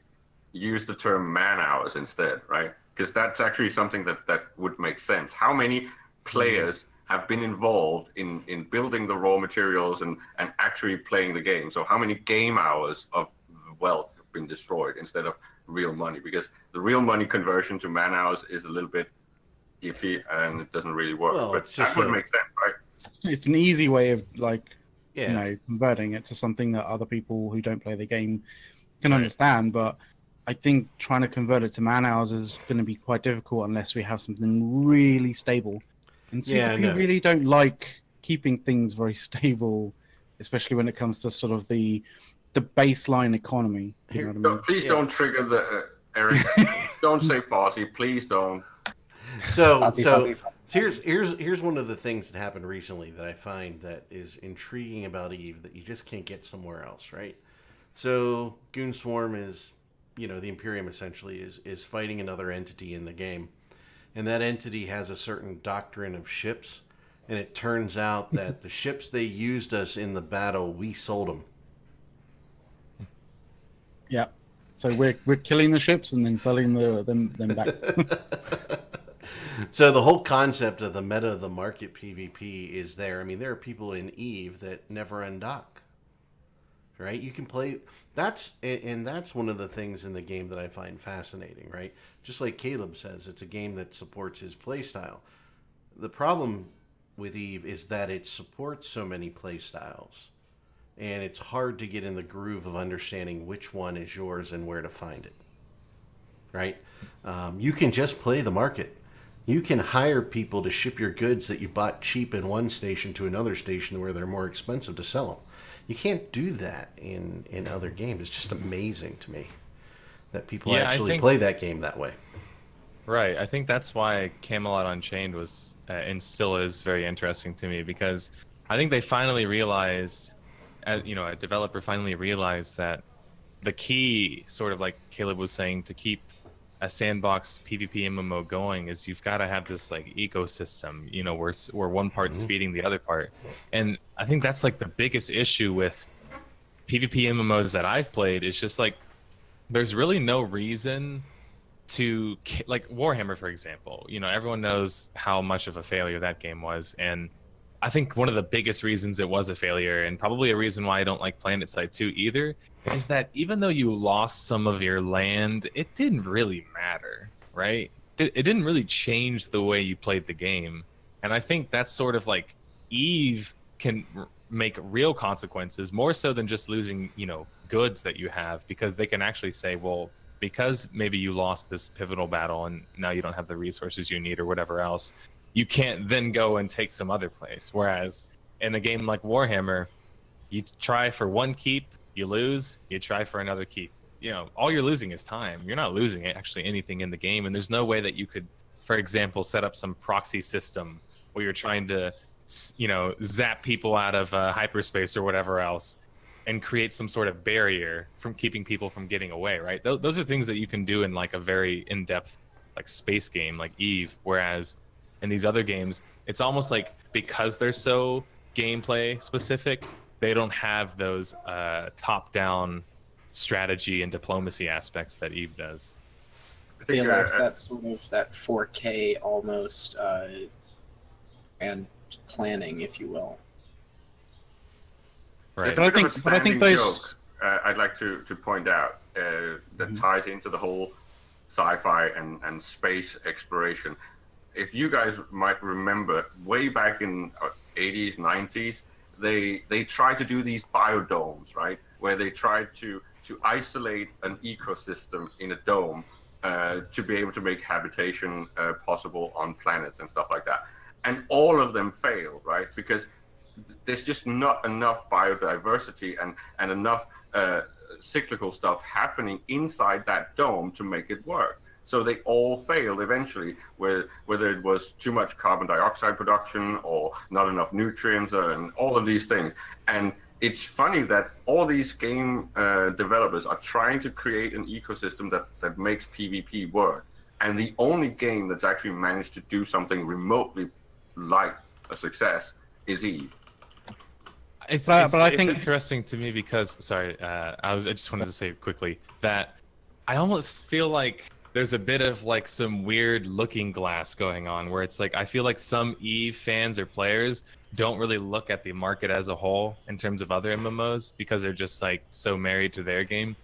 use the term man hours instead, right? Because that's actually something that that would make sense. How many players have been involved in in building the raw materials and and actually playing the game? So how many game hours of wealth have been destroyed instead of real money? Because the real money conversion to man hours is a little bit iffy and it doesn't really work.
Well,
but
it's
that would
a-
make sense, right?
it's an easy way of like
Yeah.
you know converting it to something that other people who don't play the game can
Right.
understand but i think trying to convert it to man hours is going to be quite difficult unless we have something really stable and
Yeah, I
CCP really don't like keeping things very stable especially when it comes to sort of the the baseline economy you know what i
Don't-
mean
please
Yeah.
don't trigger the uh, Eric. don't say Fozzie. Please don't.
So,
Fuzzy,
so
fuzzy, fuzzy.
here's here's here's one of the things that happened recently that I find that is intriguing about Eve that you just can't get somewhere else, right? So Goon Swarm is you know, the Imperium essentially is is fighting another entity in the game, and that entity has a certain doctrine of ships, and it turns out that the ships they used us in the battle, we sold them.
Yeah. So we're we're killing the ships and then selling the them them back.
so the whole concept of the meta of the market PvP is there. I mean, there are people in Eve that never undock. Right? You can play that's and that's one of the things in the game that I find fascinating, right? Just like Caleb says, it's a game that supports his playstyle. The problem with Eve is that it supports so many playstyles and it's hard to get in the groove of understanding which one is yours and where to find it. Right? Um, you can just play the market. You can hire people to ship your goods that you bought cheap in one station to another station where they're more expensive to sell them. You can't do that in in other games. It's just amazing to me that people
Yeah,
actually
think-
play that game that way.
Right. I think that's why Camelot Unchained was uh, and still is very interesting to me because I think they finally realized, as you know, a developer finally realized that the key, sort of like Caleb was saying, to keep a sandbox PvP MMO going is you've got to have this like ecosystem, you know, where where one part's
Mhm.
feeding the other part, and I think that's like the biggest issue with PvP MMOs that I've played. Is just like there's really no reason to like Warhammer, for example. You know, everyone knows how much of a failure that game was, and I think one of the biggest reasons it was a failure, and probably a reason why I don't like PlanetSide 2 either, is that even though you lost some of your land, it didn't really matter, right? It, didn't really change the way you played the game, and I think that's sort of like Eve can make real consequences more so than just losing, you know, goods that you have because they can actually say, well, because maybe you lost this pivotal battle and now you don't have the resources you need or whatever else, you can't then go and take some other place. Whereas in a game like Warhammer, you try for one keep, you lose, you try for another keep. You know, all you're losing is time. You're not losing actually anything in the game, and there's no way that you could, for example, set up some proxy system where you're trying to, you know, zap people out of uh, hyperspace or whatever else, and create some sort of barrier from keeping people from getting away. Right? Th- those are things that you can do in like a very in-depth, like space game like Eve. Whereas in these other games, it's almost like because they're so gameplay specific, they don't have those uh, top-down strategy and diplomacy aspects that Eve does.
I
They
think,
lack
uh,
that sort of that 4K almost uh, and planning, if you will.
Right.
It's
But I
a bit of a
think- but I think
standing
those-
joke, uh, I'd like to, to point out uh, that
Mhm.
ties into the whole sci-fi and, and space exploration. If you guys might remember, way back in uh, 80s, 90s, they they tried to do these biodomes, right, where they tried to to isolate an ecosystem in a dome uh, to be able to make habitation uh, possible on planets and stuff like that. And all of them failed, right? Because there's just not enough biodiversity and and enough uh, cyclical stuff happening inside that dome to make it work. So they all failed eventually, where, whether it was too much carbon dioxide production or not enough nutrients and all of these things. And it's funny that all these game uh, developers are trying to create an ecosystem that, that makes PvP work. And the only game that's actually managed to do something remotely like a success is Eve.
It's,
But-
it's,
but I
it's
think-
interesting to me because sorry, uh, I was I just wanted to say quickly that I almost feel like there's a bit of like some weird looking glass going on where it's like I feel like some Eve fans or players don't really look at the market as a whole in terms of other MMOs because they're just like so married to their game.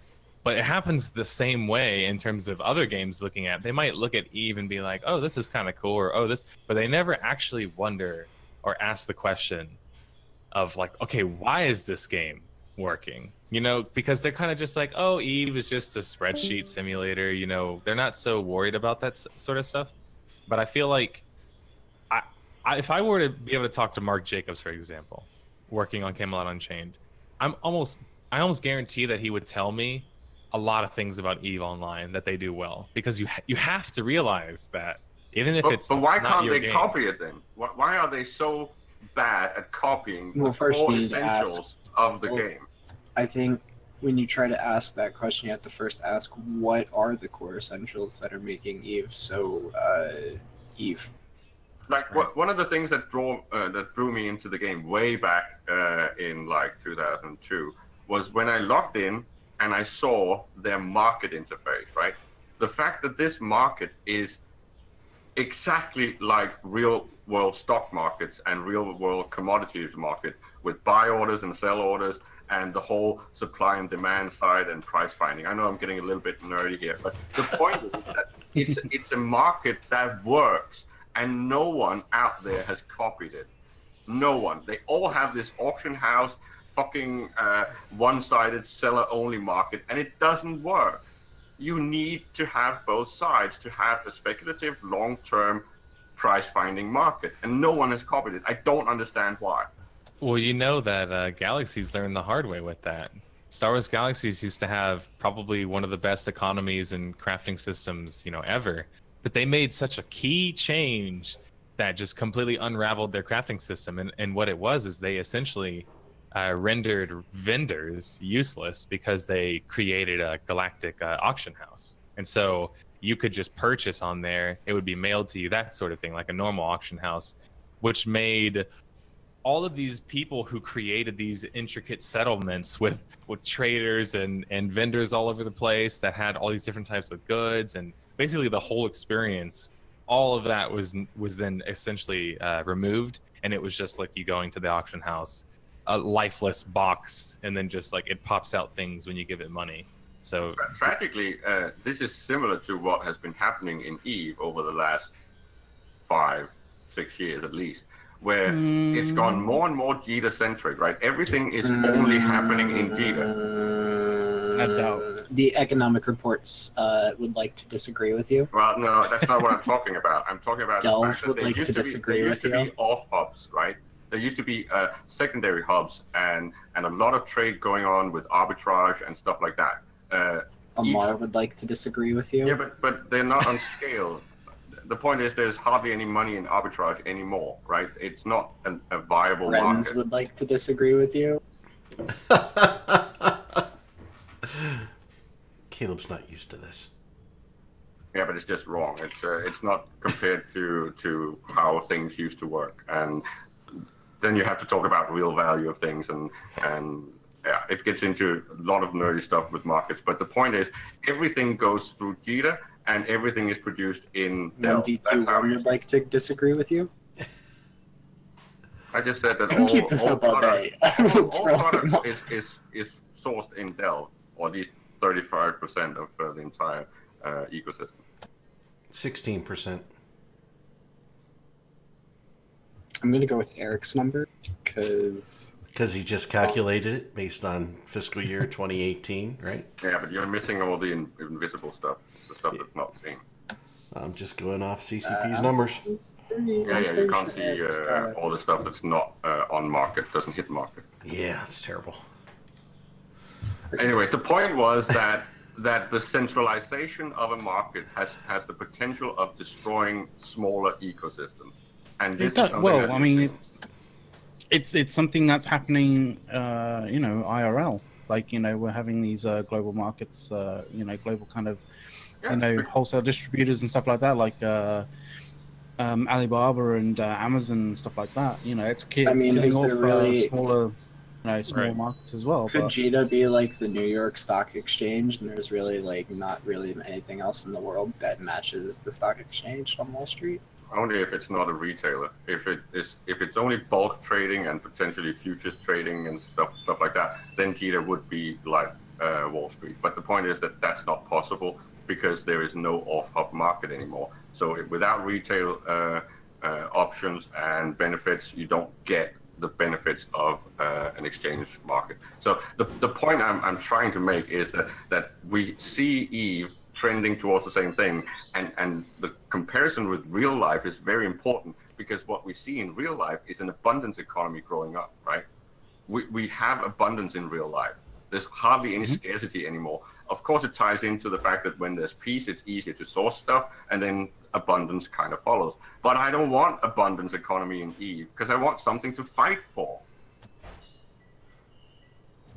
But it happens the same way in terms of other games looking at. They might look at Eve and be like, "Oh, this is kind of cool," or "Oh, this," but they never actually wonder or ask the question of like, okay, why is this game working? You know, because they're kind of just like, oh, Eve is just a spreadsheet mm-hmm. simulator. You know, they're not so worried about that s- sort of stuff. But I feel like, I, I if I were to be able to talk to Mark Jacobs, for example, working on Camelot Unchained, I'm almost, I almost guarantee that he would tell me a lot of things about Eve Online that they do well because you ha- you have to realize that even if
But,
it's
but why
not
can't
your
they
game-
copy it then? Why, why are they so bad at copying
Well,
the
first
core
we need to ask-
essentials of the
Well,
game?
I think when you try to ask that question, you have to first ask what are the core essentials that are making Eve so uh, Eve.
like what, one of the things that draw uh, that drew me into the game way back uh, in like 2002 was when I logged in and I saw their market interface. Right, the fact that this market is exactly like real world stock markets and real world commodities market with buy orders and sell orders and the whole supply and demand side and price finding. I know I'm getting a little bit nerdy here, but the point is that it's it's a market that works and no one out there has copied it. No one. They all have this auction house fucking uh, one-sided seller-only market, and it doesn't work. You need to have both sides to have a speculative, long-term price-finding market, and no one has copied it. I don't understand why.
Well, you know that uh, Galaxies learned the hard way with that. Star Wars Galaxies used to have probably one of the best economies and crafting systems, you know, ever. But they made such a key change that just completely unraveled their crafting system. And, and what it was is they essentially uh, rendered vendors useless because they created a galactic uh, auction house. And so you could just purchase on there, it would be mailed to you, that sort of thing, like a normal auction house, which made all of these people who created these intricate settlements with with traders and and vendors all over the place that had all these different types of goods and basically the whole experience all of that was was then essentially uh, removed. And it was just like you going to the auction house a lifeless box and then just like it pops out things when you give it money. So
Tra- tragically, uh, this is similar to what has been happening in Eve over the last five, six years at least, where it's gone more and more Jita centric, right? Everything is only happening in Jita.
I doubt.
The economic reports uh, would like to disagree with you.
Well, no, that's not what I'm talking about. I'm talking about the
Delve
fact that
would
there
like
used
to
to, be,
disagree
there used
with
to
you.
be off hubs, right? There used to be uh, secondary hubs and and a lot of trade going on with arbitrage and stuff like that. Uh,
Amarr
Each-
would like to disagree with you.
Yeah, but but they're not on scale. The point is, there's hardly any money in arbitrage anymore, right? It's not an, a viable
Rens
market.
would like to disagree with you.
Caleb's not used to this.
Yeah, but it's just wrong. It's uh, it's not compared to to how things used to work, and then you have to talk about real value of things, and and yeah, it gets into a lot of nerdy stuff with markets. But the point is, everything goes through Jita, and everything is produced in
One Delve.
That's how
one
it
would like to disagree with you.
I just said that all,
keep this
all
up all
product-
day.
All
throw
products is, is, is sourced in Delve, or at least 35% of uh, the entire uh, ecosystem.
Sixteen percent.
I'm gonna go with Eric's number because
Because he just calculated it based on fiscal year 2018, right?
Yeah, but you're missing all the in, invisible stuff, the stuff that's not seen.
I'm just going off CCP's
Uh,
numbers.
Yeah, yeah, you can't see uh, all the stuff that's not uh, on market, doesn't hit market.
Yeah, it's terrible.
Anyways, the point was that that the centralization of a market has has the potential of destroying smaller ecosystems, and this
does,
something
well, I mean, it's, it's it's something that's happening, uh, you know, IRL. Like you know, we're having these uh, global markets, uh, you know, global kind of,
Yeah,
you know, wholesale distributors and stuff like that, like uh, um, Alibaba and uh, Amazon and stuff like that. You know, it's, ki-
I
it's
mean,
killing off
there really-
uh, smaller, you know, small
Right.
markets as well.
could
but-
Jita be like the New York Stock Exchange, and there's really like not really anything else in the world that matches the stock exchange on Wall Street?
Only if it's not a retailer. If it is, if it's only bulk trading and potentially futures trading and stuff, stuff like that, then Jita would be like uh, Wall Street. But the point is that that's not possible because there is no off-hub market anymore. So without retail uh, uh, options and benefits, you don't get the benefits of uh, an exchange market. So the, the point I'm, I'm trying to make is that, that we see Eve trending towards the same thing. And, and the comparison with real life is very important because what we see in real life is an abundance economy growing up, right? We, we have abundance in real life. There's hardly any scarcity anymore. Of course, it ties into the fact that when there's peace, it's easier to source stuff, and then abundance kind of follows. But I don't want abundance economy in Eve because I want something to fight for.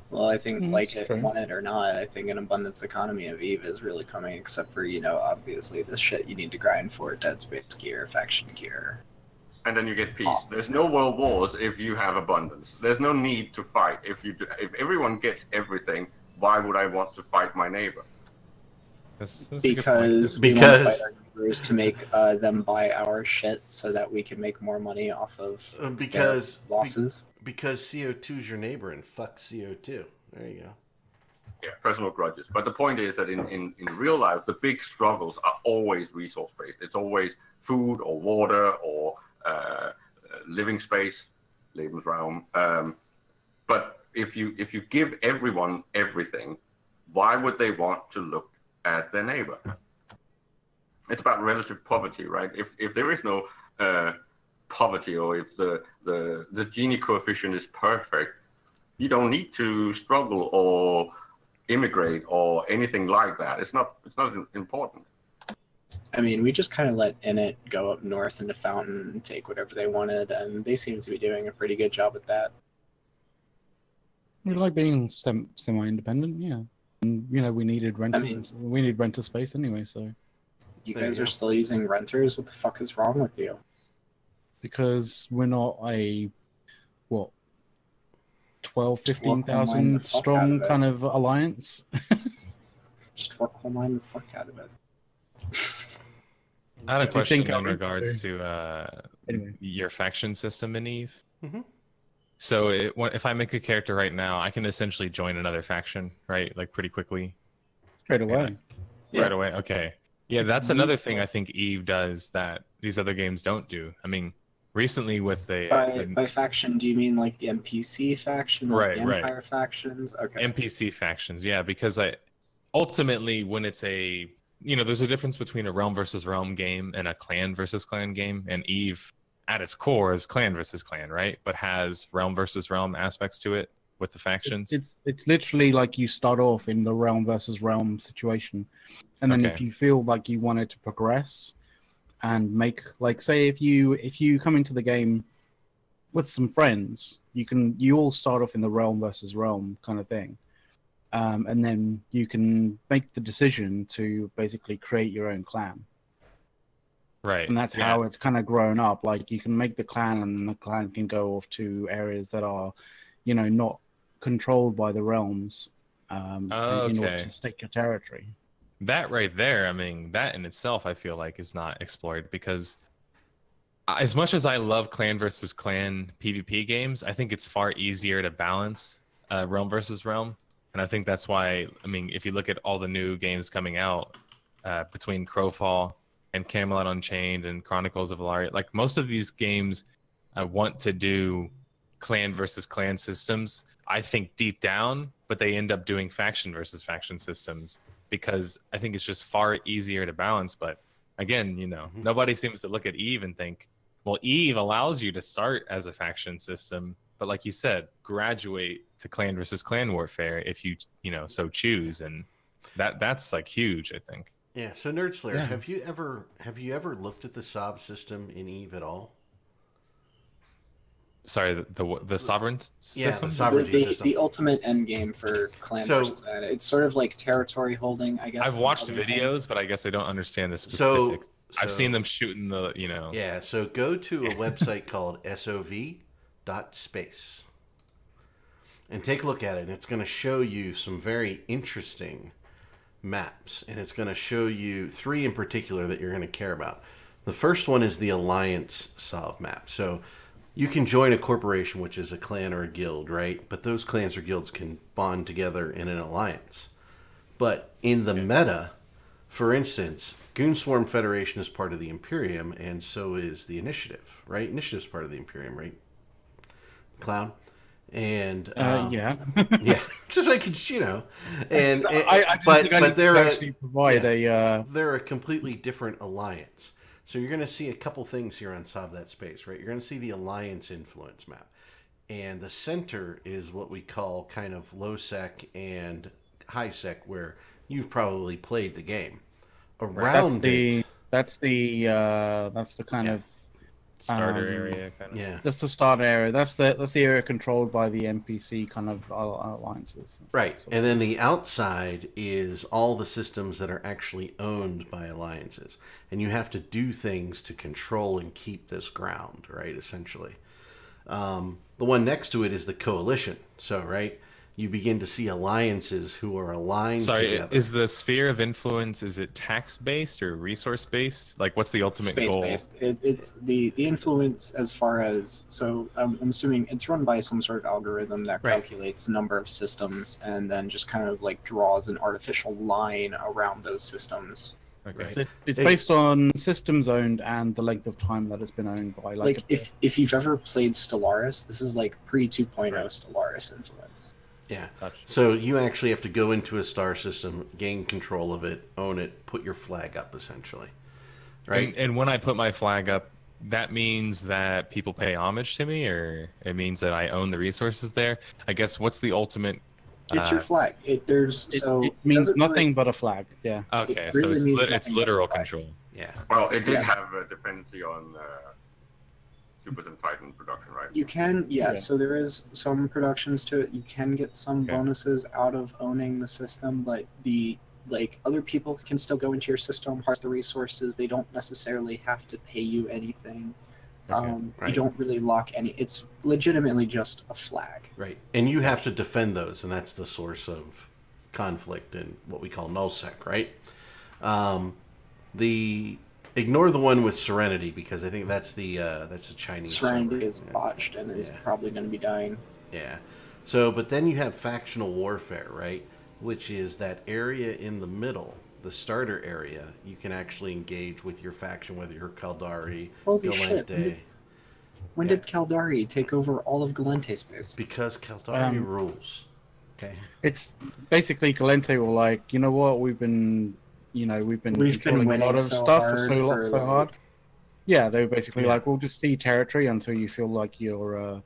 Well, I think
Mm,
like
that's
it, want it or not, I think an abundance economy of Eve is really coming. Except for you know, obviously the shit you need to grind for Dead Space gear, faction gear.
and then you get peace.
Oh.
There's no world wars if you have abundance. There's no need to fight if you do, if everyone gets everything. Why would I want to fight my neighbor?
That's, that's a good.
Because we want to
Because-
fight our neighbors to make uh, them buy our shit so that we can make more money off of
Uh, because
their losses.
because CO2 is your neighbor and fuck CO2. There you go.
Yeah, personal grudges. But the point is that in, in, in real life, the big struggles are always resource based. It's always food or water or uh, uh, living space, Lebensraum. Um, but if you if you give everyone everything, why would they want to look at their neighbor? It's about relative poverty, right? If if there is no uh, poverty or if the, the the Gini coefficient is perfect, you don't need to struggle or immigrate or anything like that. It's not it's not important.
I mean, we just kind of let Init go up north into Fountain and take whatever they wanted, and they seem to be doing a pretty good job at that.
We like being sem- semi-independent, yeah. And, you know, we needed renters. we need renter space anyway, so
You guys are still using renters? What the fuck is wrong with you?
because we're not a what 12,
Just walk
15,000
the fuck out
strong
of
kind of alliance.
Just work online the fuck out of it.
I had a question in regards to uh,
Anyway.
your faction system in Eve.
Mhm.
So it, if I make a character right now, I can essentially join another faction, right? Like pretty quickly,
Straight away.
Yeah.
right away. Okay, yeah, that's mm-hmm. another thing I think Eve does that these other games don't do. I mean, recently with the,
By,
the
by faction, do you mean like the NPC faction, like
Right,
the
right.
Empire factions? Okay.
NPC factions, yeah, because I ultimately when it's a you know there's a difference between a realm versus realm game and a clan versus clan game, and Eve at its core is clan versus clan, right? But has realm versus realm aspects to it with the factions.
It's it's literally like you start off in the realm versus realm situation, and then if you feel like you wanted to progress and make like say if you if you come into the game with some friends, you can you all start off in the realm versus realm kind of thing, um, and then you can make the decision to basically create your own clan,
right.
and that's
yeah.
how it's kind of grown up. Like you can make the clan, and the clan can go off to areas that are, you know, not controlled by the realms um,
Oh,
in order to stake your territory.
that right there i mean that in itself i feel like is not explored because as much as i love clan versus clan pvp games i think it's far easier to balance uh, realm versus realm and i think that's why i mean if you look at all the new games coming out uh, between crowfall and camelot unchained and chronicles of Elyria, like most of these games uh, want to do clan versus clan systems i think deep down but they end up doing faction versus faction systems because I think it's just far easier to balance. But again, you know,
Mhm.
nobody seems to look at Eve and think, well, Eve allows you to start as a faction system, but like you said, graduate to clan versus clan warfare if you, you know, so choose, and that that's like huge. I think.
Yeah. So Nerd Slayer,
Yeah.
have you ever have you ever looked at the Sov system in Eve at all?
Sorry, the the, the sovereign
Yeah, the
system.
The, the,
system.
the ultimate end game for clan
So-
versus clan. It's sort of like territory holding, I guess.
I've watched videos,
things.
but I guess I don't understand the
So,
specifics. I've seen them shooting the, you know.
Yeah. So go to a website called sov.space and take a look at it. And it's going to show you some very interesting maps. And it's going to show you three in particular that you're going to care about. The first one is the Alliance Sov map. So you can join a corporation, which is a clan or a guild, right? But those clans or guilds can bond together in an alliance. But in the meta, for instance, Goonswarm Federation is part of the Imperium, and so is the Initiative, right? Initiative's part of the Imperium, right? Clown, and
Uh,
um,
yeah.
yeah, just like you know, and, and-
I, I
but
think
but they're a,
provide a. Uh,
they're a completely different alliance. So you're going to see a couple things here on Sovnet Space, right? You're going to see the alliance influence map. And the center is what we call kind of low sec and high sec, where you've probably played the game.
that's
Around
the
it,
that's the uh, that's the kind
Yeah.
of
starter
Um,
area kind of.
Yeah.
That's the starter area. That's the that's the area controlled by the NPC kind of alliances.
Right.
So-
And then the outside is all the systems that are actually owned by alliances. And you have to do things to control and keep this ground, right? Essentially. Um, the one next to it is the coalition. So, right, you begin to see alliances who are aligned
Sorry,
together.
is the sphere of influence is it tax based or resource based? Like, what's the ultimate
space
goal?
based. It, it's the the influence as far as so I'm, I'm assuming it's run by some sort of algorithm that
Right.
calculates the number of systems and then just kind of like draws an artificial line around those systems.
Okay.
So it's based on systems owned and the length of time that it's been owned by. Like,
Like, if if you've ever played Stellaris, this is like pre 2.0
Right.
Stellaris influence.
Yeah.
Gotcha.
So you actually have to go into a star system, gain control of it, own it, put your flag up, essentially. Right?
And, and when I put my flag up, that means that people pay homage to me, or it means that I own the resources there. I guess what's the ultimate?
It's
uh,
your flag. It there's
it,
so
it means
doesn't
nothing but a flag. Yeah.
Okay,
It
so
really
it's
means
lit it's literal control.
yeah.
Well, it did
Yeah.
have a dependency on uh, Supers and Titan production, right?
You can, yeah,
Yeah.
So there is some productions to it. You can get some
Okay.
bonuses out of owning the system, but the like other people can still go into your system, harvest the resources. They don't necessarily have to pay you anything.
Okay.
um,
right.
You don't really lock any. It's legitimately just a flag.
Right. And you have to defend those, and that's the source of conflict and what we call nullsec, right? Um, the ignore the one with Serenity because I think that's the uh, that's the Chinese.
Serenity
server.
is
Yeah.
botched and is
Yeah.
probably going to be dying.
Yeah. So, but then you have factional warfare, right? Which is that area in the middle, the starter area. You can actually engage with your faction, whether you're Caldari,
Holy shit! When did, when
Yeah.
did Caldari take over all of Gallente space?
because Caldari
Um,
rules. Okay.
It's basically Gallente were like, you know what, we've been, you know, we've been
We've been
controlling a lot of
so
stuff for
hard
so long,
for,
so hard. Yeah, they were basically
Yeah.
like, we'll just see territory until you feel like you're, uh,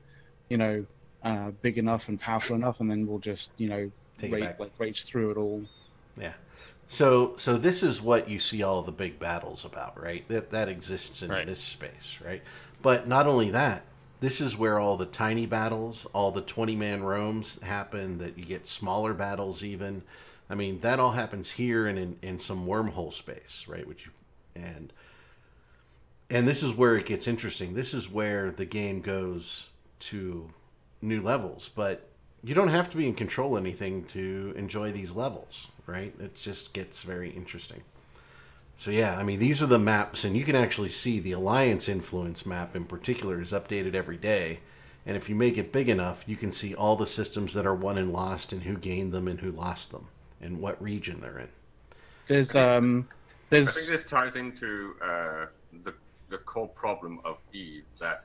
you know, uh, big enough and powerful enough, and then we'll just, you know,
Take
rage, like rage through it all.
Yeah. So so this is what you see all the big battles about, right? That that exists in
Right.
this space, right? But not only that, this is where all the tiny battles, all the 20 man roams happen that you get smaller battles even. I mean, that all happens here and in, in some wormhole space, right? Which you and and this is where it gets interesting. This is where the game goes to new levels, but you don't have to be in control of anything to enjoy these levels, right? It just gets very interesting. So yeah, I mean these are the maps, and you can actually see the alliance influence map in particular is updated every day. And if you make it big enough, you can see all the systems that are won and lost, and who gained them and who lost them, and what region they're in.
There's, um,
I think
there's,
this ties into uh, the the core problem of Eve that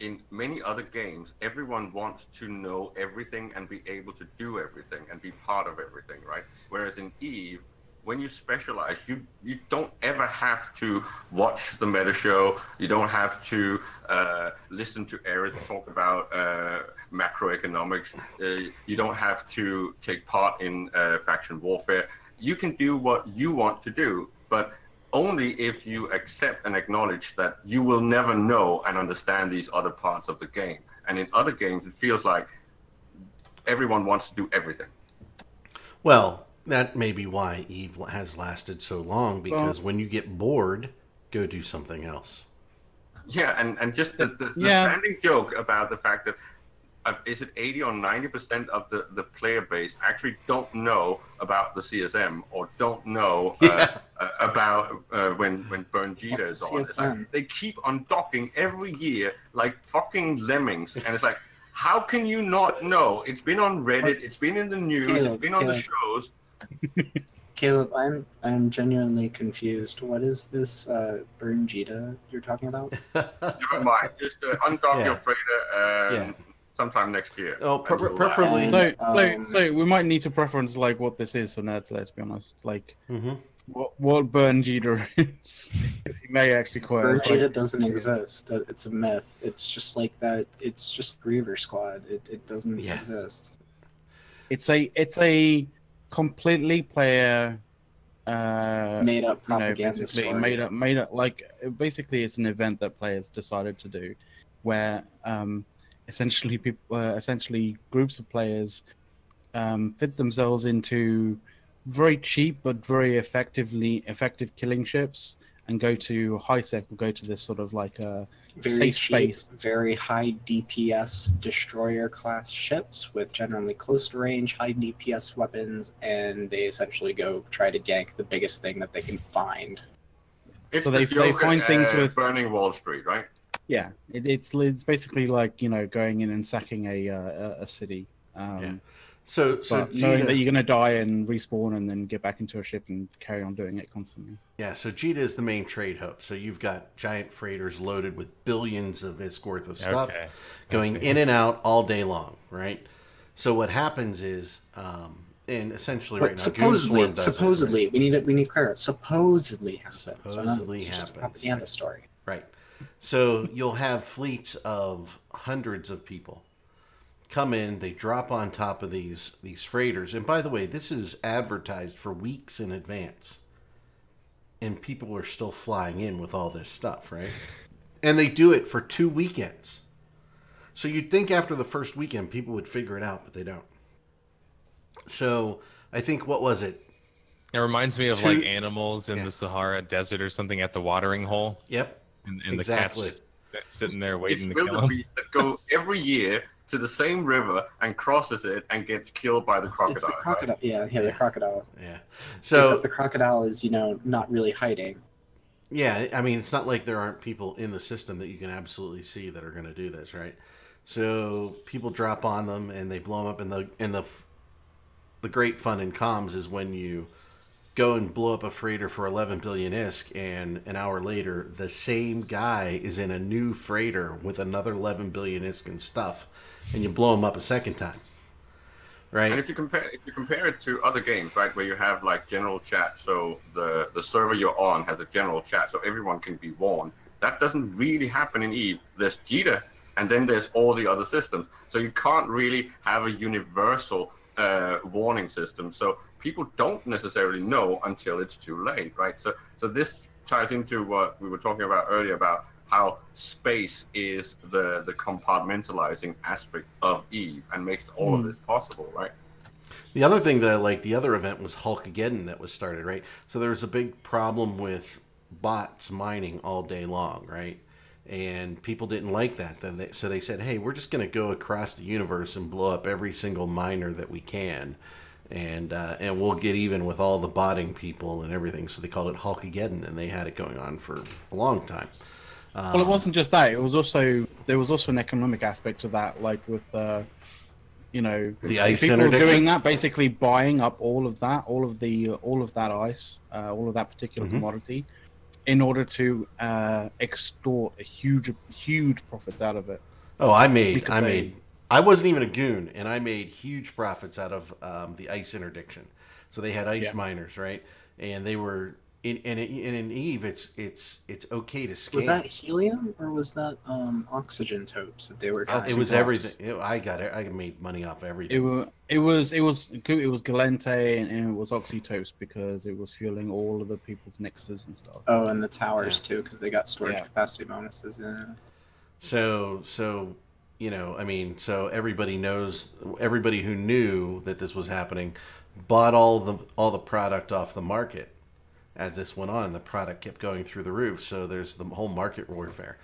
in many other games, everyone wants to know everything and be able to do everything and be part of everything, right? Whereas in Eve, when you specialize, you you don't ever have to watch the meta show. You don't have to uh, listen to Eric talk about uh, macroeconomics. Uh, you don't have to take part in uh, faction warfare. You can do what you want to do, but only if you accept and acknowledge that you will never know and understand these other parts of the game. And in other games, it feels like everyone wants to do everything.
Well, that may be why Eve has lasted so long because when you get bored, go do something else.
Yeah, and, and just the, the, the
Yeah.
standing joke about the fact that uh, is it 80 or 90 percent of the, the player base actually don't know about the CSM or don't know uh,
Yeah.
uh, about uh, when when Burn Jita
What's
is
a
on. It's like they keep undocking every year like fucking lemmings, and it's like. How can you not know? It's been on Reddit. It's been in the news. it's been on the shows.
Caleb, I'm I'm genuinely confused. What is this uh, Burn Jita you're talking about?
Never mind. Just uh, undock
Yeah.
your freighter uh,
Yeah.
sometime next year.
Oh, pre-
And uh,
preferably-
so, so,
Um,
so we might need to preference like what this is for nerds. Let's be honest, like
hmm
what what Burn Jita is, because he may actually quite.
Burn
quite-
Jita doesn't exist. It's a myth. It's just like that. It's just Griever Squad. It, it doesn't
Yeah.
exist.
It's a it's a completely player uh,
Made up
you know,
propaganda
basically
story.
made up, made up. Like basically, it's an event that players decided to do, where um, essentially people, uh, essentially groups of players, um, fit themselves into very cheap but very effectively effective killing ships, and go to high sec or go to this sort of like a
very
safe
cheap,
space.
very high DPS destroyer class ships with generally close to range, high DPS weapons, and they essentially go try to gank the biggest thing that they can find.
It's
So
the
they- they
Joker,
find things
uh,
with-
burning Wall Street, right?
Yeah, it, it's it's basically like you know going in and sacking a uh, a, a city. Um,
Yeah. So, so
but knowing
Jita-
that you're going to die and respawn and then get back into a ship and carry on doing it constantly.
Yeah, so Jita is the main trade hub. So you've got giant freighters loaded with billions of ISK worth of stuff
Okay.
Going in and out all day long, right? So what happens is, um, and essentially
But
right now,
supposedly,
it,
supposedly, we need it. We need clear. Supposedly happens. We're not-
Supposedly
it's just a propaganda story.
Right. So you'll have fleets of hundreds of people come in, they drop on top of these these freighters. And by the way, this is advertised for weeks in advance. And people are still flying in with all this stuff, right? And they do it for two weekends. So you'd think after the first weekend people would figure it out, but they don't. So I think what was it?
It reminds me of
Two-
like animals in
Yeah.
the Sahara Desert or something at the watering hole,
Yep.
and, and
Exactly.
the cat's just sitting there
It's
waiting to kill them.
wildebeest that go every year to the same river and crosses it and gets killed by the crocodile.
It's the
right?
crocodile. Yeah, yeah, the crocodile.
Yeah. So
Except the crocodile is, you know, not really hiding.
Yeah, I mean, it's not like there aren't people in the system that you can absolutely see that are going to do this, right? So people drop on them and they blow them up, and the and the the great fun in comms is when you go and blow up a freighter for 11 billion ISK, and an hour later, the same guy is in a new freighter with another 11 billion ISK and stuff, and you blow them up a second time, right?
And if you compare if you compare it to other games, right, where you have like general chat, so the the server you're on has a general chat, so everyone can be warned. That doesn't really happen in Eve. There's Jita, and then there's all the other systems. So you can't really have a universal uh, warning system. So people don't necessarily know until it's too late, right? So so this ties into what we were talking about earlier about how space is the the compartmentalizing aspect of Eve and makes all of this possible, right?
The other thing that I liked, the other event was Hulkageddon that was started, right? So there was a big problem with bots mining all day long, right? And people didn't like that. Then they, so they said, "Hey, we're just going to go across the universe and blow up every single miner that we can, and uh, and we'll get even with all the botting people and everything." So they called it Hulkageddon, and they had it going on for a long time.
Well, it wasn't just that. It was also there was also an economic aspect to that, like with uh, you know
The ice
people doing that, basically buying up all of that, all of the all of that ice, uh, all of that particular
Mhm.
commodity, in order to uh, extort a huge huge profits out of it.
Oh, I made, I made, I wasn't even a goon, and I made huge profits out of um, the ice interdiction. So they had ice
Yeah.
miners, right? And they were in, and, it, and in Eve, it's it's it's okay to scale.
Was that helium or was that um, oxygen topes that they were?
Uh, it was
cross?
everything. It- I got it. I made money off everything.
It was it was it was it was Gallente and, and it was Oxytopes because it was fueling all of the people's nexus and stuff.
Oh, and the towers too, because they got storage
Yeah.
capacity bonuses. Yeah.
So so you know, I mean, so everybody knows. Everybody who knew that this was happening bought all the all the product off the market. As this went on, the product kept going through the roof. So there's the whole market warfare.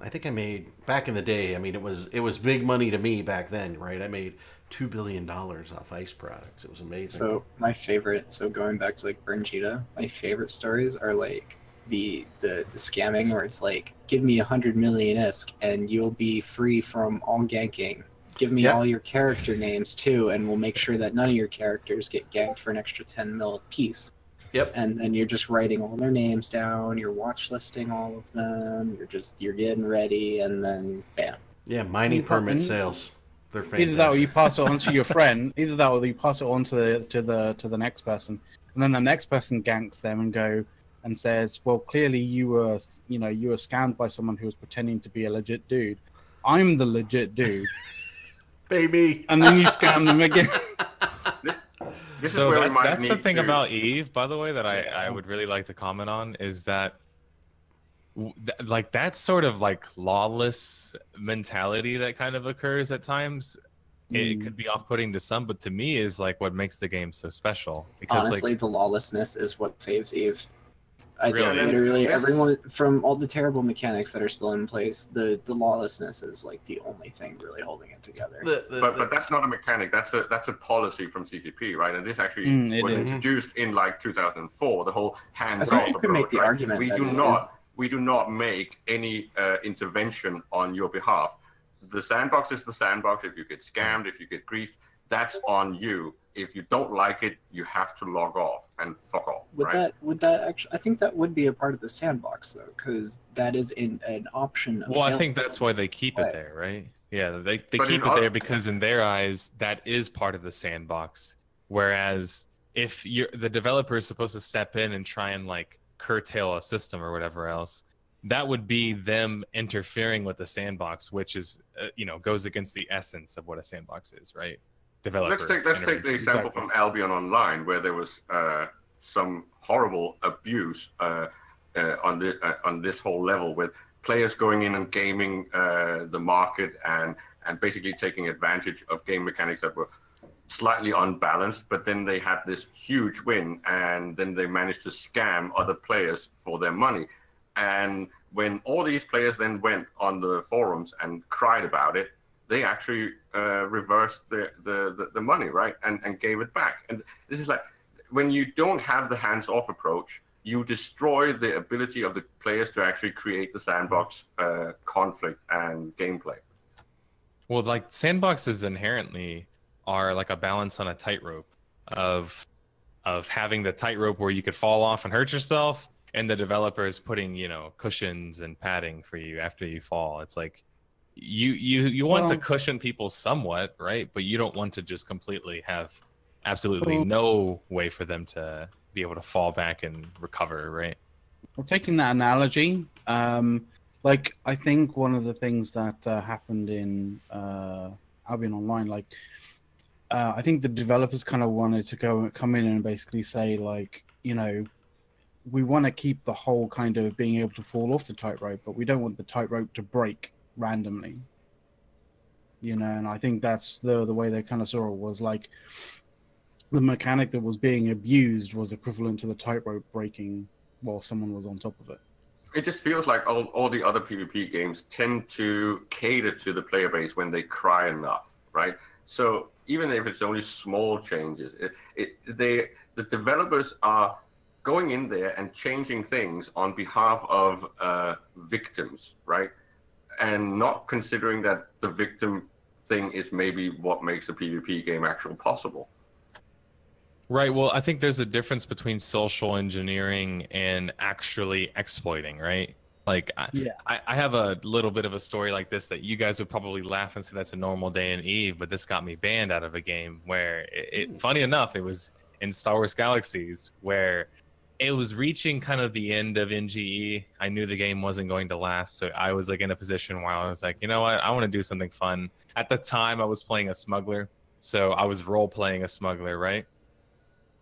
I think I made back in the day. I mean, it was it was big money to me back then, right? I made two billion dollars off ice products. It was amazing.
So my favorite. So going back to like Burn Jita, my favorite stories are like the the the scamming where it's like, give me a hundred million isk and you'll be free from all ganking. Give me
Yeah.
all your character names too, and we'll make sure that none of your characters get ganked for an extra ten mil a piece.
Yep.
And then you're just writing all their names down. You're watch listing all of them. You're just you're getting ready, and then bam.
yeah, mining permit
and-
sales. They're fantastic.
Either that or you pass it on to your friend. Either that or you pass it on to the to the to the next person, and then the next person ganks them and go and says, "Well, clearly you were you know you were scammed by someone who was pretending to be a legit dude. I'm the legit dude."
baby.
And then you scam them again.
This
so
is where
that's, that's the thing
to-
about Eve, by the way, that I, I would really like to comment on is that th- like that sort of like lawless mentality that kind of occurs at times it, it
Mm.
could be off-putting to some but to me is like what makes the game so special because
Honestly,
like
the lawlessness is what saves Eve. I
Really?
think literally
This-
everyone from all the terrible mechanics that are still in place, the the lawlessness is like the only thing really holding it together.
The, the,
But,
the-
but that's not a mechanic. That's a that's a policy from CCP, right? And this actually
Mm,
was
is.
introduced in like 2004. The whole hands-off
think you could make the
right?
argument
We do not
is-
we do not make any uh, intervention on your behalf. The sandbox is the sandbox. If you get scammed, if you get griefed, that's on you. If you don't like it, you have to log off and fuck off.
Would
right?
that would that actually? I think that would be a part of the sandbox though, because that is in, an option.
well i think that's why they keep it there right yeah they, they
But
keep it
oth-
there because in their eyes that is part of the sandbox whereas if you're the developer is supposed to step in and try and like curtail a system or whatever else that would be them interfering with the sandbox which is uh, you know goes against the essence of what a sandbox is right developer
let's take let's take the example
Exactly.
from Albion Online, where there was uh, some horrible abuse uh, uh, on the uh, on this whole level, with players going in and gaming uh, the market and and basically taking advantage of game mechanics that were slightly unbalanced. But then they had this huge win, and then they managed to scam other players for their money. And when all these players then went on the forums and cried about it, they actually uh, reversed the, the, the, the money, right? And, and gave it back. And this is like when you don't have the hands off approach, you destroy the ability of the players to actually create the sandbox uh, conflict and gameplay.
Well, like sandboxes inherently are like a balance on a tightrope of of having the tightrope where you could fall off and hurt yourself, and the developer is putting you know cushions and padding for you after you fall. It's like you you you want to cushion people somewhat, right? But you don't want to just completely have absolutely
Well-
no way for them to be able to fall back and recover, right?
Well, taking that analogy, um, like I think one of the things that uh, happened in uh, Albion Online, like uh, I think the developers kind of wanted to go come in and basically say, like, you know, we want to keep the whole kind of being able to fall off the tightrope, but we don't want the tightrope to break randomly. You know, and I think that's the the way they kind of saw it was like the mechanic that was being abused was equivalent to the tightrope breaking while someone was on top of it.
It just feels like all, all the other PvP games tend to cater to the player base when they cry enough, right? So even if it's only small changes, it, it, they the developers are going in there and changing things on behalf of uh, victims, right? And not considering that the victim thing is maybe what makes a PvP game actual possible.
Right. Well, I think there's a difference between social engineering and actually exploiting, right? Like, I,
Yeah.
I, I have a little bit of a story like this that you guys would probably laugh and say that's a normal day in Eve, but this got me banned out of a game where it, it hmm. funny enough, it was in Star Wars Galaxies where it was reaching kind of the end of NGE. I knew the game wasn't going to last, so I was like in a position where I was like, you know what, I want to do something fun. At the time, I was playing a smuggler, so I was role playing a smuggler, right?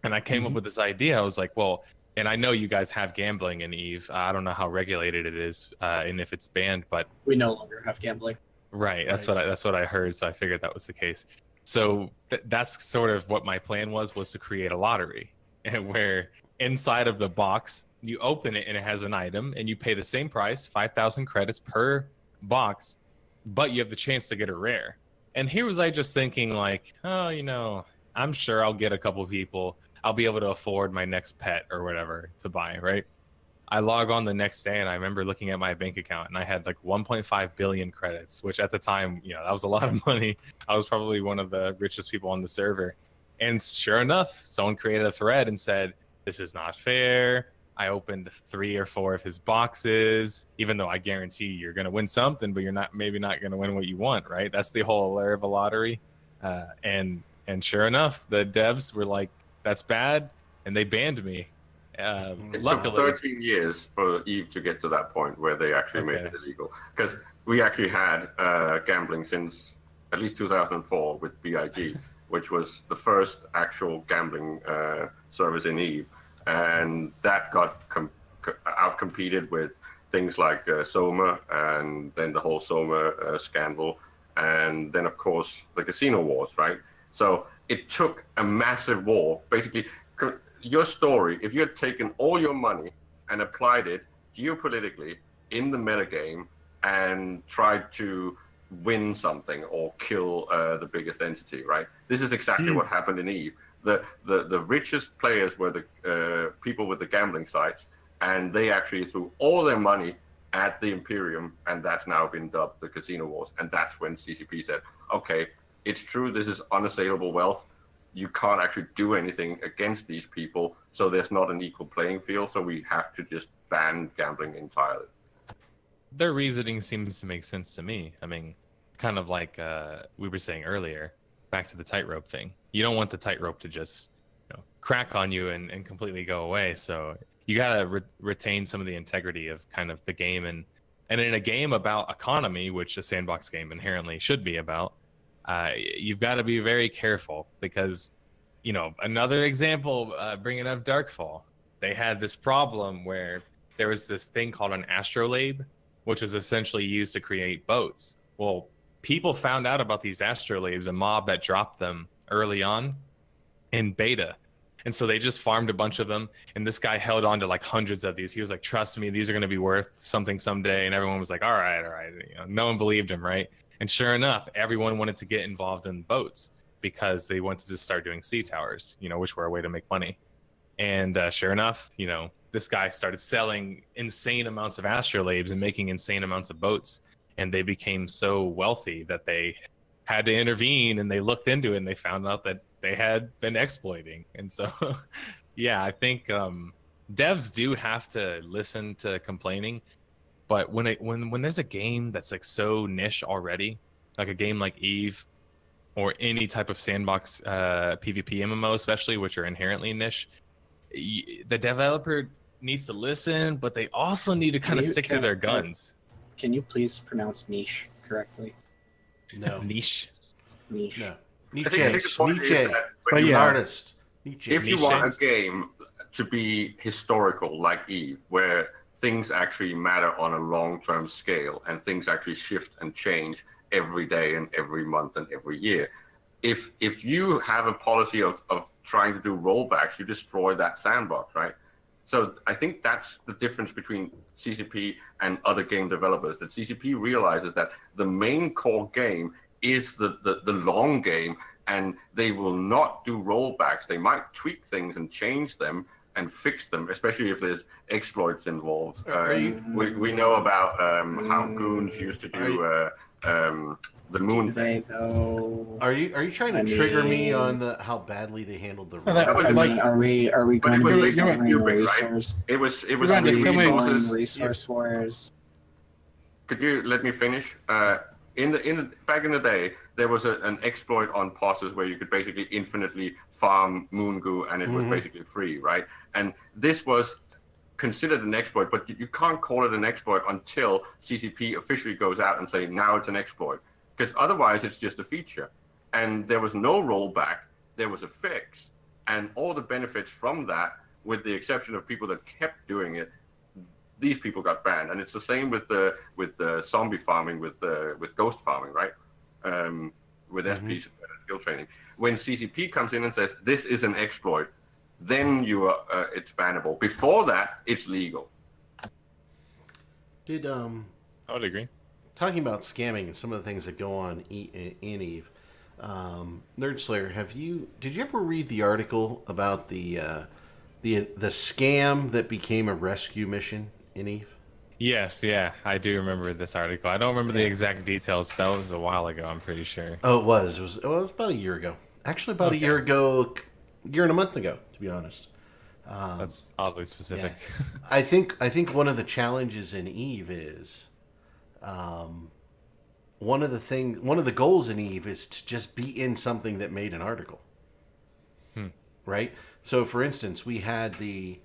And I came up
Mhm.
with this idea. I was like, well, and I know you guys have gambling in Eve. I don't know how regulated it is uh, and if it's banned, but
we no longer have gambling.
Right. That's
Right.
what I, that's what I heard. So I figured that was the case. So th- that's sort of what my plan was was to create a lottery, and where inside of the box you open it and it has an item, and you pay the same price, five thousand credits per box, but you have the chance to get a rare. And here was I just thinking like, oh, you know, I'm sure I'll get a couple people. I'll be able to afford my next pet or whatever to buy, right? I log on the next day and I remember looking at my bank account and I had like 1.5 billion credits, which at the time, you know, that was a lot of money. I was probably one of the richest people on the server. And sure enough, someone created a thread and said, This is not fair. I opened three or four of his boxes, even though I guarantee you're going to win something, but you're not maybe not going to win what you want, right? That's the whole allure of a lottery. Uh, and and sure enough, the devs were like, "That's bad," and they banned me. Uh,
It
It
luckily,
took 13 years for Eve to get to that point where they actually made it illegal. Because we actually had uh, gambling since at least 2004 with BIG. which was the first actual gambling uh, service in Eve, and that got com- outcompeted with things like uh, SOMER and then the whole SOMER uh, scandal, and then of course the casino wars, right? So it took a massive war. Basically, your story, if you had taken all your money and applied it geopolitically in the metagame and tried to win something or kill uh, the biggest entity, right? This is exactly
Hmm.
what happened in Eve. The, the the richest players were the uh, people with the gambling sites, and they actually threw all their money at the Imperium, and that's now been dubbed the Casino Wars. And that's when CCP said, "Okay, it's true. This is unassailable wealth. You can't actually do anything against these people, so there's not an equal playing field. So we have to just ban gambling entirely."
their reasoning seems to make sense to me. I mean, kind of like uh, we were saying earlier, back to the tightrope thing. You don't want the tightrope to just you know, crack on you and, and completely go away. So you got to re- retain some of the integrity of kind of the game. And, and in a game about economy, which a sandbox game inherently should be about, uh, you've got to be very careful because, you know, another example, uh, bringing up Darkfall, they had this problem where there was this thing called an astrolabe which was essentially used to create boats. Well, people found out about these astrolabes, a mob that dropped them early on in beta. And so they just farmed a bunch of them. And this guy held on to like hundreds of these. He was like, trust me, these are going to be worth something someday. And everyone was like, all right, all right. You know, no one believed him, right? And sure enough, everyone wanted to get involved in boats because they wanted to start doing sea towers, you know, which were a way to make money. And uh, sure enough, you know, this guy started selling insane amounts of astrolabes and making insane amounts of boats. And they became so wealthy that they had to intervene and they looked into it and they found out that they had been exploiting. And so, yeah, I think um, devs do have to listen to complaining. But when it when when there's a game that's like so niche already, like a game like Eve, or any type of sandbox uh, PvP MMO, especially which are inherently niche, y- the developer needs to listen, but they also need to kind of
you-
stick to their guns.
Can you please pronounce niche correctly?
No,
Niche.
Niche.
no.
I
Nietzsche,
think, I think the point
Nietzsche,
is that
But
when you
the
yeah.
artist. Nietzsche.
if you
Niche.
want a game to be historical like Eve, where things actually matter on a long-term scale and things actually shift and change every day and every month and every year, if if you have a policy of, of trying to do rollbacks, you destroy that sandbox, right? So I think that's the difference between CCP and other game developers. That CCP realizes that the main core game is the, the, the long game and they will not do rollbacks. They might tweak things and change them and fix them, especially if there's exploits involved. Uh,
you-
we, we know about um, how goons used to do uh, um, the moon thing.
though?
Are you are you trying to
I
trigger me on the how badly they handled the
that-
That was
I
like-
are we are we going to be
basically
ignoring
right? It was it was
Right,
free resources.
resource wars?
Could you let me finish? Uh, in the in the, back in the day, there was a, an exploit on POSes where you could basically infinitely farm moon goo, and it was
Mhm.
basically free, right? And this was considered an exploit, but you, you can't call it an exploit until CCP officially goes out and say now it's an exploit, because otherwise it's just a feature. And there was no rollback, there was a fix, and all the benefits from that, with the exception of people that kept doing it, these people got banned, and it's the same with the with the zombie farming, with the with ghost farming, right? Um, with
Mhm.
SPs uh, skill training. When CCP comes in and says this is an exploit, then you are uh, it's bannable. Before that, it's legal.
Did um
I would agree.
talking about scamming and some of the things that go on E- in Eve. Um, Nerd Slayer, have you did you ever read the article about the uh, the the scam that became a rescue mission in Eve?
Yes, yeah, I do remember this article. I don't remember the exact details. That was a while ago. I'm pretty sure.
Oh, it was. It was. Well, it was about a year ago. Actually, about a year ago, year and a month ago, to be honest. Um,
That's oddly specific.
I think I think one of the challenges in Eve is, um, one of the thing one of the goals in Eve is to just be in something that made an article.
Hmm.
Right. So, for instance, we had the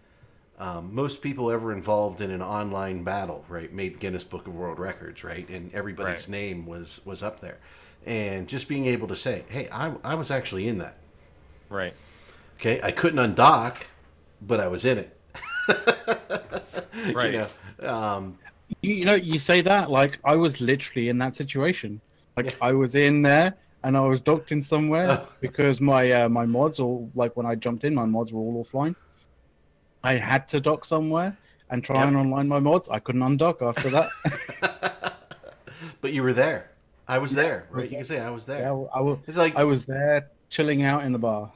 um, most people ever involved in an online battle, right, made Guinness Book of World Records, right, and everybody's
Right.
name was was up there. and just being able to say, "Hey, I, I was actually in that."
Right.
Okay, I couldn't undock, but I was in it.
Right.
You know, um,
You, you know, you say that like I was literally in that situation. Like
Yeah.
I was in there and I was docked in somewhere
Oh.
because my uh, my mods all like when I jumped in, my mods were all offline. I had to dock somewhere and try
Yep.
and online my mods. I couldn't undock after that.
but you were there. I was there.
was
Right? You can say I was there.
yeah, I, wa-
It's like
I was there chilling out in the bar.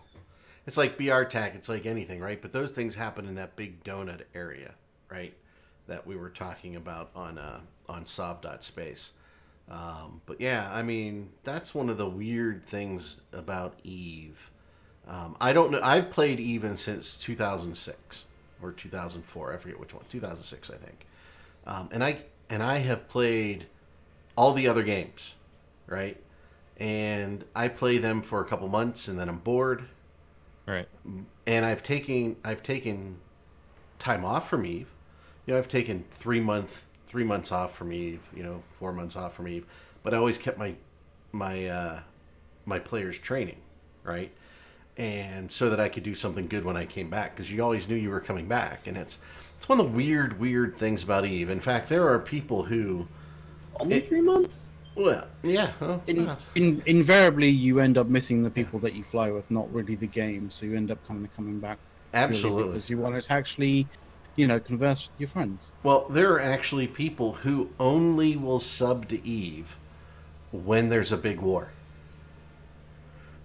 It's like BR tag. It's like anything, right? But those things happen in that big donut area, right? That we were talking about on uh, on Sov.space. Um, but yeah, I mean, that's one of the weird things about Eve. Um, I don't know. I've played Eve since 2006 or 2004. I forget which one. 2006, I think. Um, and I and I have played all the other games, right? And I play them for a couple months, and then I'm bored
Right.
and I've taken I've taken time off from Eve. You know, I've taken three month three months off from Eve. You know, four months off from Eve, but I always kept my my uh, my players training, right? And so that I could do something good when I came back, because you always knew you were coming back, and it's it's one of the weird weird things about Eve. In fact, there are people who,
Only
It-
three months?
Well, yeah, well,
In, in, invariably, you end up missing the people that you fly with, not really the game. So you end up kind of coming back
absolutely.
because you want to actually, you know, converse with your friends.
Well, there are actually people who only will sub to Eve when there's a big war.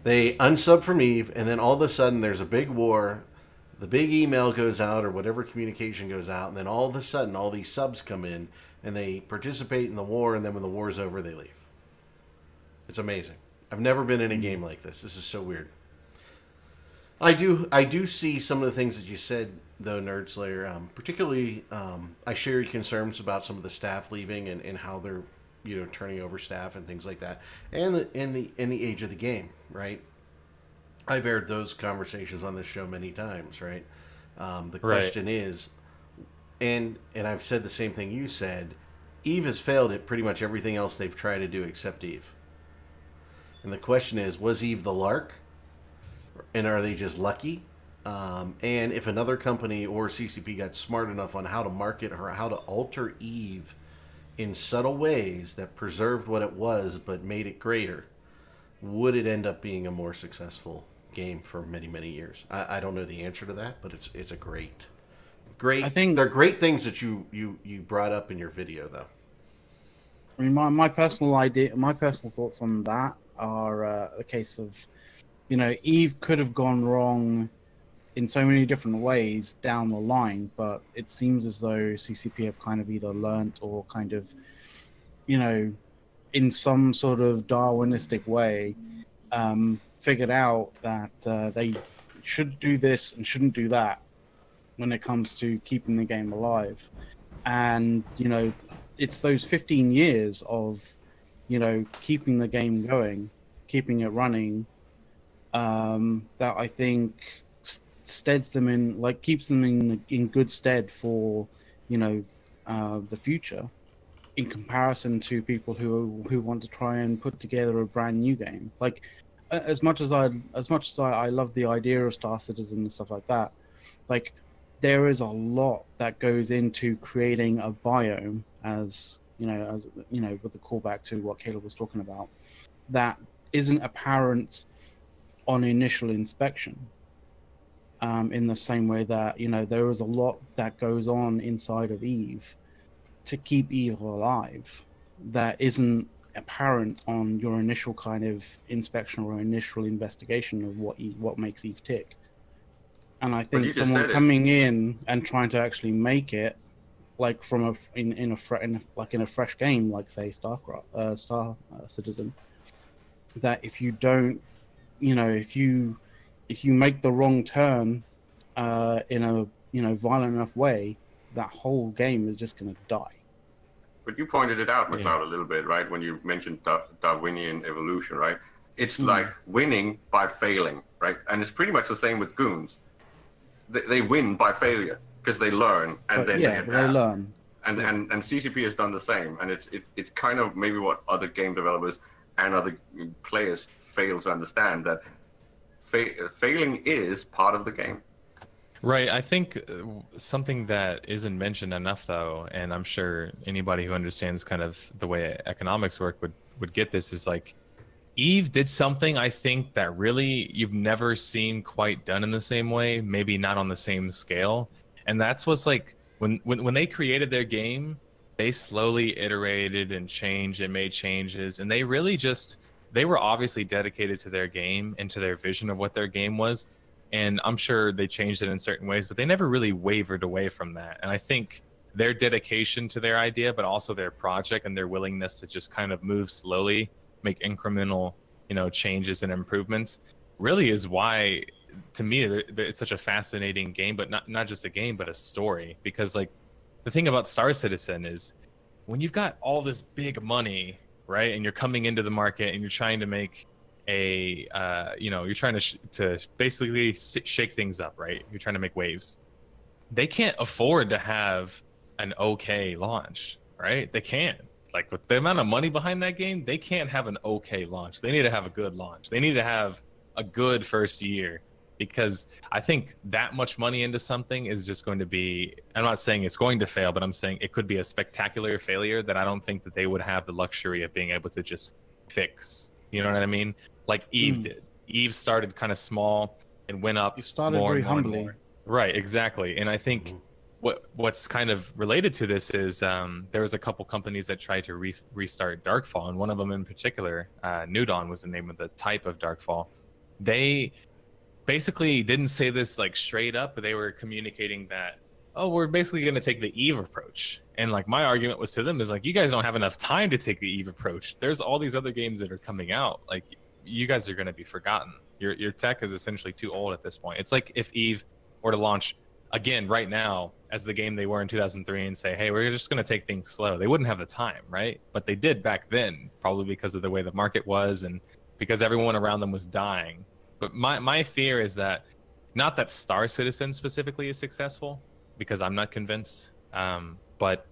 They unsub from Eve, and then all of a sudden there's a big war. The big email goes out, or whatever communication goes out, and then all of a sudden all these subs come in and they participate in the war, and then when the war's over, they leave. It's amazing. I've never been in a game like this. This is so weird. I do I do see some of the things that you said though, Nerd Slayer. Um, particularly, um, I share your concerns about some of the staff leaving and, and how they're you know turning over staff and things like that, and the in the in the age of the game, right? I've aired those conversations on this show many times, right? Um, the
Right.
question is, and and I've said the same thing you said. Eve has failed at pretty much everything else they've tried to do except Eve. And the question is, was Eve the lark? and are they just lucky? Um, and if another company or CCP got smart enough on how to market or how to alter Eve in subtle ways that preserved what it was but made it greater, would it end up being a more successful game for many many years? I, I don't know the answer to that, but it's it's a great, great.
I think-
they're great things that you you you brought up in your video though.
I mean, my, my personal idea, my personal thoughts on that are uh, a case of, you know, Eve could have gone wrong in so many different ways down the line, but it seems as though CCP have kind of either learnt or kind of, you know, in some sort of Darwinistic way, um, figured out that uh, they should do this and shouldn't do that when it comes to keeping the game alive. And, you know, it's those 15 years of you know keeping the game going keeping it running um that i think steads them in like keeps them in in good stead for you know uh the future in comparison to people who who want to try and put together a brand new game like as much as i as much as i, I love the idea of star citizen and stuff like that like there is a lot that goes into creating a biome as you know as you know with the callback to what caleb was talking about that isn't apparent on initial inspection um, in the same way that you know there is a lot that goes on inside of eve to keep eve alive that isn't apparent on your initial kind of inspection or initial investigation of what eve, what makes eve tick and i think someone
said it.
coming in and trying to actually make it like from a in in a fre- in, like in a fresh game like say Starcraft uh, Star uh, Citizen that if you don't you know if you if you make the wrong turn uh, in a you know violent enough way that whole game is just going to die
But you pointed it out,
Yeah.
A little bit, right? When you mentioned Dar- Darwinian evolution, right? It's
Mhm.
like winning by failing, right? And it's pretty much the same with goons. They, they win by failure because they learn and
but
then
yeah
they
but they learn
And, and and CCP has done the same, and it's it, it's kind of maybe what other game developers and other players fail to understand that fa- failing is part of the game.
Right. I think uh, something that isn't mentioned enough, though, and I'm sure anybody who understands kind of the way economics work would would get this is like Eve did something I think that really you've never seen quite done in the same way, maybe not on the same scale, and that's what's like when when when they created their game, they slowly iterated and changed and made changes, and they really just they were obviously dedicated to their game and to their vision of what their game was. And I'm sure they changed it in certain ways, but they never really wavered away from that. And I think their dedication to their idea, but also their project and their willingness to just kind of move slowly, make incremental, you know, changes and improvements, really is why, to me, it's such a fascinating game. But not not just a game, but a story. Because like, the thing about Star Citizen is, when you've got all this big money, right, and you're coming into the market and you're trying to make a uh, you know you're trying to sh- to basically shake things up right you're trying to make waves they can't afford to have an okay launch right they can't like with the amount of money behind that game they can't have an okay launch they need to have a good launch they need to have a good first year because i think that much money into something is just going to be i'm not saying it's going to fail but i'm saying it could be a spectacular failure that i don't think that they would have the luxury of being able to just fix you know what i mean like Eve mm. did. Eve started kind of small and went up.
You started more very humbly. More.
Right, exactly. And I think mm-hmm. What what's kind of related to this is um, there was a couple companies that tried to re- restart Darkfall, and one of them in particular, uh, New Dawn was the name of the type of Darkfall. They basically didn't say this like straight up, but they were communicating that oh, we're basically going to take the Eve approach. And like my argument was to them is like, you guys don't have enough time to take the Eve approach. There's all these other games that are coming out. Like you guys are going to be forgotten. Your your tech is essentially too old at this point. It's like if Eve were to launch again right now as the game they were in 2003 and say, "Hey, we're just going to take things slow." They wouldn't have the time, right? But they did back then, probably because of the way the market was and because everyone around them was dying. But my my fear is that not that Star Citizen specifically is successful because I'm not convinced, um, but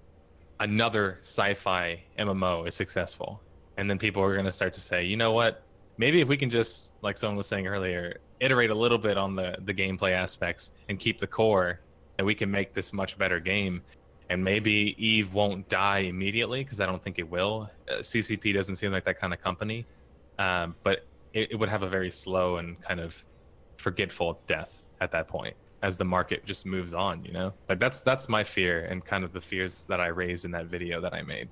another sci-fi MMO is successful, and then people are going to start to say, you know what? Maybe if we can just like someone was saying earlier iterate a little bit on the the gameplay aspects and keep the core and we can make this much better game. And maybe eve won't die immediately because i don't think it will. Uh, ccp doesn't seem like that kind of company. Um, but it, it would have a very slow and kind of forgetful death at that point as the market just moves on you know? Like that's that's my fear and kind of the fears that i raised in that video that i made.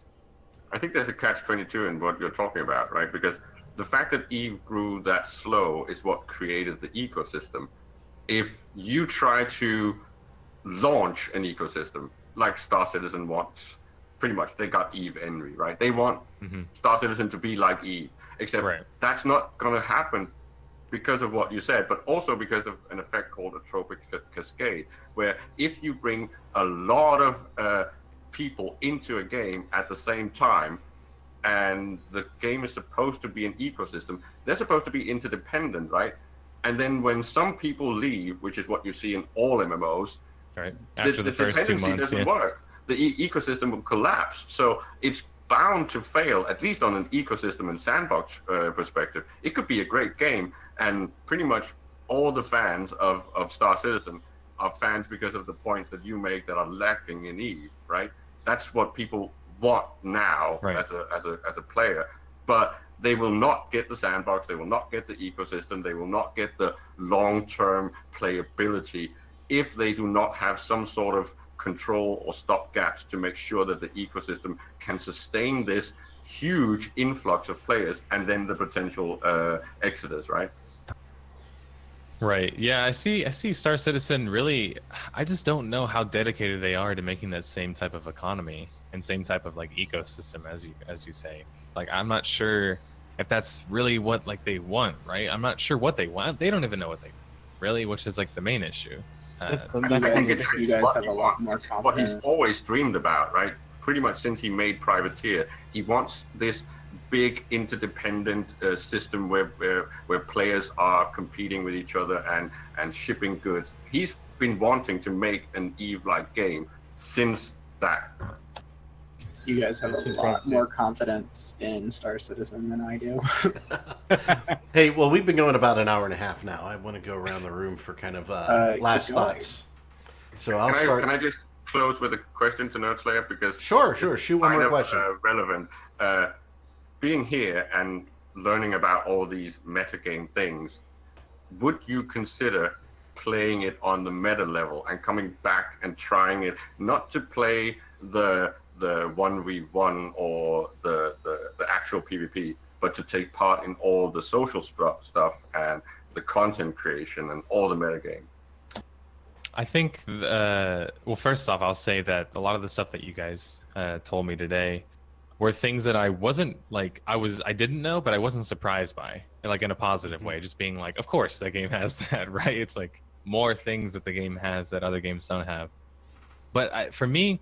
I think there's a catch 22 in what you're talking about right? Because the fact that Eve grew that slow is what created the ecosystem. If you try to launch an ecosystem like Star Citizen wants, pretty much they got Eve Envy, right? They want mm-hmm. Star Citizen to be like Eve, except right. that's not going to happen because of what you said, but also because of an effect called a trophic cascade, where if you bring a lot of uh, people into a game at the same time, and the game is supposed to be an ecosystem, they're supposed to be interdependent, right? And then when some people leave, which is what you see in all MMOs,
right after the, the, the first two months,
doesn't yeah. work. The e- ecosystem will collapse. So it's bound to fail, at least on an ecosystem and sandbox uh, perspective. It could be a great game, and pretty much all the fans of, of Star Citizen are fans because of the points that you make that are lacking in Eve, right? That's what people want now right. as a as a as a player, but they will not get the sandbox, they will not get the ecosystem, they will not get the long-term playability if they do not have some sort of control or stop gaps to make sure that the ecosystem can sustain this huge influx of players and then the potential uh, exodus, right?
Right. Yeah, I see. I see. Star Citizen really. I just don't know how dedicated they are to making that same type of economy and same type of like ecosystem as you as you say. Like I'm not sure if that's really what like they want, right? I'm not sure what they want. They don't even know what they really, which is like the main issue.
Uh, I think it's you guys have a lot more confidence.
What he's always dreamed about, right? Pretty much since he made Privateer, he wants this big interdependent uh, system where, where where players are competing with each other and and shipping goods. He's been wanting to make an Eve-like game since that
You guys have
This
a lot more confidence in Star Citizen than I do.
Hey, well, we've been going about an hour and a half now. I want to go around the room for kind of uh,
Uh,
last
going.
thoughts. So I'll
I,
start.
can I just close with a question to Nerd Slayer because
Sure, sure. Shoot one more
of,
question.
Uh, relevant. Uh, being here and learning about all these metagame things, would you consider playing it on the meta level and coming back and trying it, not to play the the one v one or the, the the actual PvP, but to take part in all the social stru- stuff and the content creation and all the metagame?
I think, uh, well, first off, I'll say that a lot of the stuff that you guys uh, told me today were things that I wasn't like, I was, I didn't know, but I wasn't surprised by, like in a positive way. Just being like, of course, that game has that, right? It's like more things that the game has that other games don't have. But I, for me,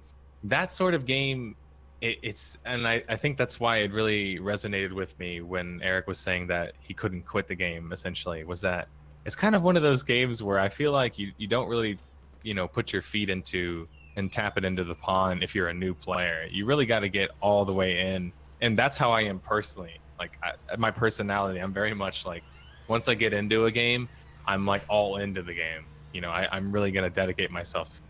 that sort of game, it, it's, and I, I think that's why it really resonated with me when Eric was saying that he couldn't quit the game, essentially, was that it's kind of one of those games where I feel like you, you don't really, you know, put your feet into and tap it into the pond if you're a new player. You really got to get all the way in. And that's how I am personally. Like I, my personality, I'm very much like once I get into a game, I'm like all into the game. You know, I, I'm really going to dedicate myself.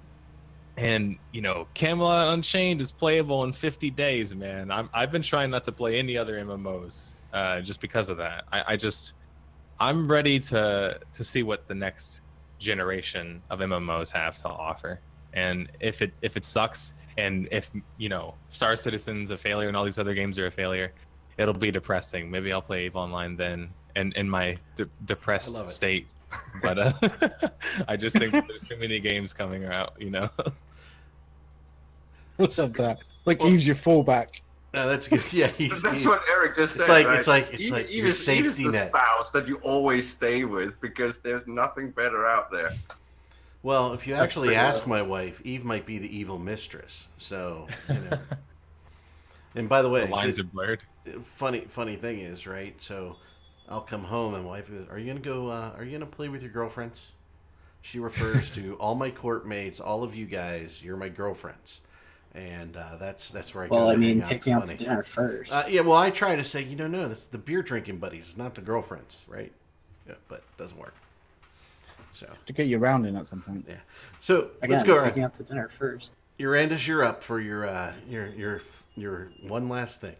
And, you know, Camelot Unchained is playable in 50 days, man. I'm, I've been trying not to play any other MMOs uh, just because of that. I, I just, I'm ready to to see what the next generation of MMOs have to offer. And if it if it sucks, and if you know Star Citizen's a failure and all these other games are a failure, it'll be depressing. Maybe I'll play Eve Online then, and in my de- depressed state. But uh, I just think there's too many games coming out. You know.
What's up that? Like
Well-
use your fallback.
no, that's good. Yeah, he's,
That's
he's-
what Eric just
it's
said.
like
right?
it's like it's
Eve-
like
Eve
your
is- Eve is the
net.
spouse that you always stay with because there's nothing better out there.
Well, if you
That's
actually ask
low.
my wife, Eve might be the evil mistress. So, you know. and by the way,
the lines
the-
are blurred.
funny funny thing is, right? So, I'll come home and wife goes, "Are you gonna go? Uh, are you gonna play with your girlfriends?" She refers to all my corp mates, all of you guys. You're my girlfriends, and uh, that's that's where I go.
well, I mean,
hang out.
take
It's
me out to dinner first.
Uh, yeah, well, I try to say, you know, no, that's the beer drinking buddies, not the girlfriends, right? Yeah, but it doesn't work. So,
To get you round in at some point. Yeah.
So
Again,
let's go.
take
around.
me out to dinner first.
Urandus, you're up for your uh, your your your one last thing.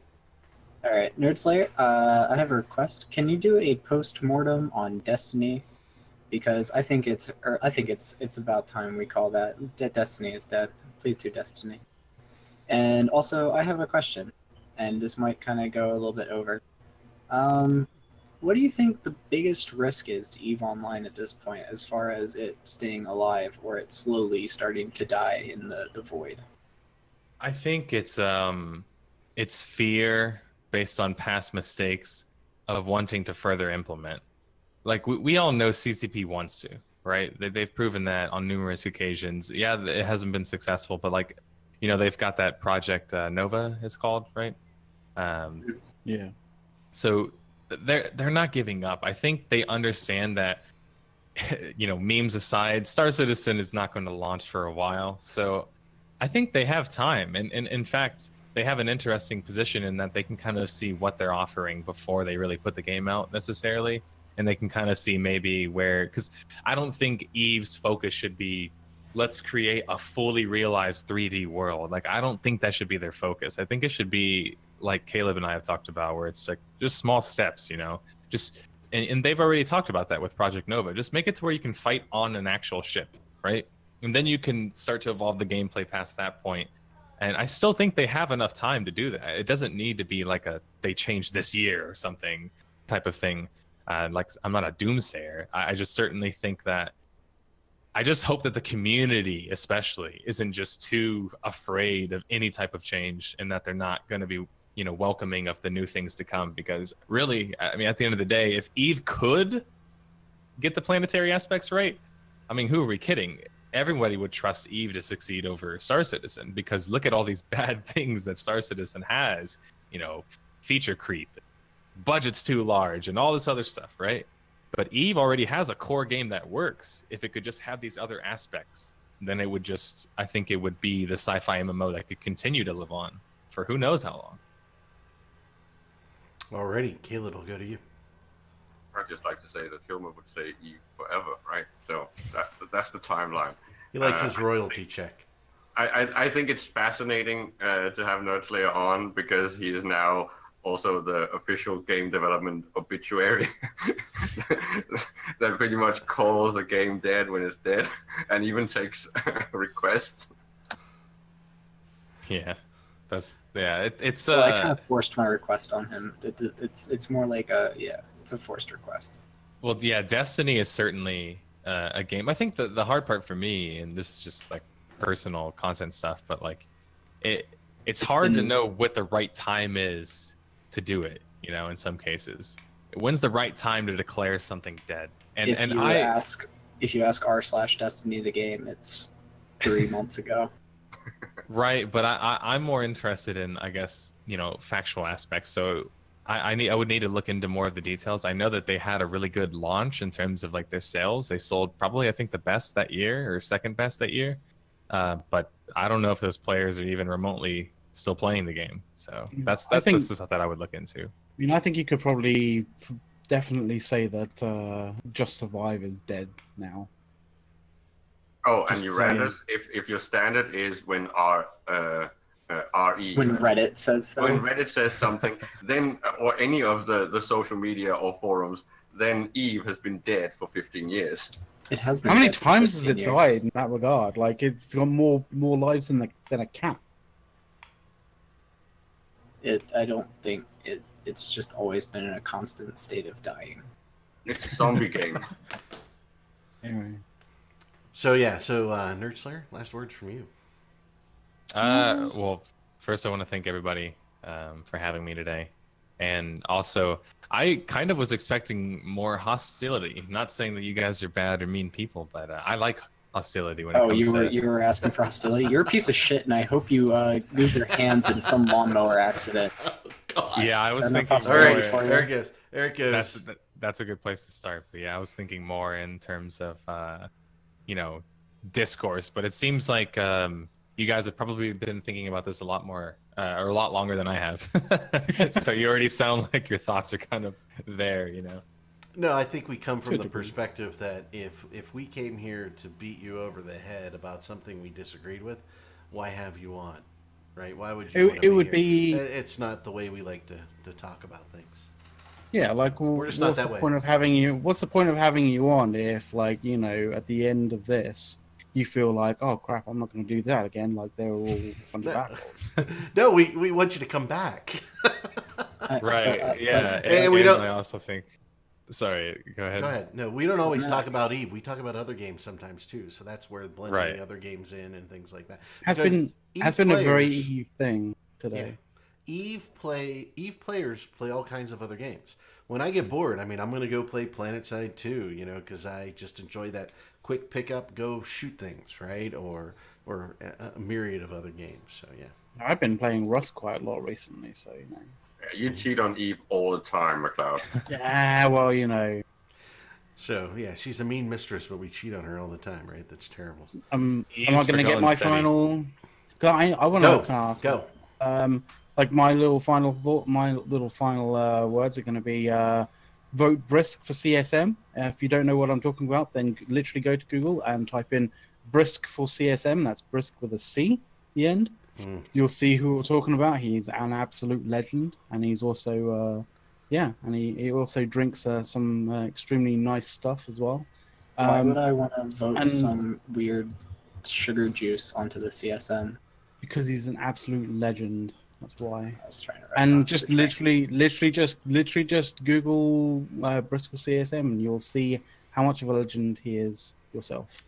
All right, Nerd Slayer. Uh, I have a request. Can you do a post mortem on Destiny? Because I think it's, or I think it's, it's about time we call that that Destiny is dead. Please do Destiny. And also, I have a question, and this might kind of go a little bit over. Um, what do you think the biggest risk is to Eve Online at this point, as far as it staying alive or it slowly starting to die in the the void?
I think it's um it's fear based on past mistakes of wanting to further implement. Like we, we all know CCP wants to, right? They, they've proven that on numerous occasions. Yeah, it hasn't been successful, but like, you know, they've got that project uh, Nova. It's called right. Um,
Yeah.
so they're they're not giving up. I think they understand that you know, memes aside, Star Citizen is not going to launch for a while. So I think they have time. And, and in fact, they have an interesting position in that they can kind of see what they're offering before they really put the game out necessarily. And they can kind of see maybe where, because I don't think Eve's focus should be let's create a fully realized 3D world. Like, I don't think that should be their focus. I think it should be like Caleb and I have talked about, where it's like just small steps, you know, just and, and they've already talked about that with Project Nova. Just make it to where you can fight on an actual ship, right? And then you can start to evolve the gameplay past that point. And I still think they have enough time to do that. It doesn't need to be like a they changed this year or something type of thing. Uh, like I'm not a doomsayer. I, I just certainly think that I just hope that the community, especially, isn't just too afraid of any type of change, and that they're not going to be, you know, welcoming of the new things to come. Because really, I mean, at the end of the day, if Eve could get the planetary aspects right, I mean, who are we kidding? Everybody would trust Eve to succeed over Star Citizen because look at all these bad things that Star Citizen has. You know, feature creep, budget's too large, and all this other stuff, right? But Eve already has a core game that works. If it could just have these other aspects, then it would just, I think it would be the sci fi MMO that could continue to live on for who knows how long.
Alrighty, Caleb, I'll go to you.
I'd just like to say that Hilmar would say Eve forever, right? So that's that's the timeline.
He likes
Uh,
his royalty check.
I, I, I think it's fascinating uh, to have Nerd Slayer on because he is now also the official game development obituary that pretty much calls a game dead when it's dead and even takes requests.
Yeah, that's yeah. It, it's
Well,
uh,
I kind of forced my request on him. It, it- it's it's more like a yeah, it's a forced request.
Well, yeah, Destiny is certainly uh, a game. I think the the hard part for me, and this is just like personal content stuff, but like it it's,
It's
hard to know what the right time is to do it. You know, in some cases, when's the right time to declare something dead? And
if
and
you
I
ask if you ask r slash Destiny the game, it's three months ago.
Right, but I, I I'm more interested in I guess you know factual aspects. So I, I need I would need to look into more of the details. I know that they had a really good launch in terms of like their sales. They sold probably I think the best that year or second best that year. Uh, but I don't know if those players are even remotely still playing the game. So that's that's
think-
the stuff that I would look into.
I mean, I think you could probably definitely say that uh, Just Survive is dead now.
Oh, and
Just
you
saying.
renders if, if your standard is when R uh, uh, RE
When Reddit says so,
when Reddit says something, then or any of the, the social media or forums, then Eve has been dead for 15 years.
it has been.
How many times has it
years.
died in that regard? Like, it's got more more lives than a, than a cat.
It. I don't think it. It's just always been in a constant state of dying.
It's a zombie game.
Anyway.
So yeah, so uh, Nerd Slayer, last words from you.
Uh, well, first I want to thank everybody um, for having me today, and also I kind of was expecting more hostility. Not saying that you guys are bad or mean people, but uh, I like hostility when it
Oh,
comes
you were
to.
you were asking for hostility. You're a piece of shit, and I hope you uh, lose your hands in some lawnmower accident.
God.
Yeah, I was
Is that enough
thinking.
All
hostility
right,
more-
for you?
there it goes. There
that's that- that's a good place to start. But yeah, I was thinking more in terms of uh, you know discourse. But it seems like um, you guys have probably been thinking about this a lot more uh, or a lot longer than I have. so you already sound like your thoughts are kind of there. You know.
No, I think we come from the
degree.
perspective that if if we came here to beat you over the head about something we disagreed with, why have you on? Right? Why would you?
It-
wanna
it would
here?
be-
Uh, It's not the way we like to, to talk about things.
Yeah, like well,
We're just not
what's
that
the
way.
point of having you? What's the point of having you on if, like, you know, at the end of this, you feel like, oh crap, I'm not going to do that again. Like they're all a bunch of
No.
assholes.
no, we, we want you to come back.
Right.
but-
yeah.
and
And,
we don't-
I also think. Sorry. Go ahead.
Go ahead. No, we don't always
No.
talk about Eve. We talk about other games sometimes too. So that's where blending
Right.
the other games in and things like that.
Has
Because
been
Eve
has been a very Eve thing today.
Eve play Eve players play all kinds of other games. When I get bored, I mean, I'm gonna go play PlanetSide 2, you know, because I just enjoy that quick pickup, go shoot things, right? Or or a, a myriad of other games. So yeah.
I've been playing Rust quite a lot recently, so you know.
You cheat on Eve all the time, McLeod.
Yeah, well, you know,
So yeah, she's a mean mistress, but we cheat on her all the time, right? That's terrible.
um,
Eve's
am I
for
going to get my
steady.
final? 'cause I I want to ask.
go.
Um, like my little final thought, my little final uh, words are going to be uh, vote Brisc for CSM. Uh, if you don't know what I'm talking about, then literally go to Google and type in Brisc for CSM. That's Brisc with a C at the end.
Mm.
You'll see who we're talking about. He's an absolute legend, and he's also, uh, yeah, and he, he also drinks uh, some uh, extremely nice stuff as well.
Why
Um,
would I want to vote
and-
some weird sugar juice onto the CSM?
because he's an absolute legend. That's why.
I was trying to.
and just literally literally just literally just google uh, bristol csm and you'll see how much of a legend he is yourself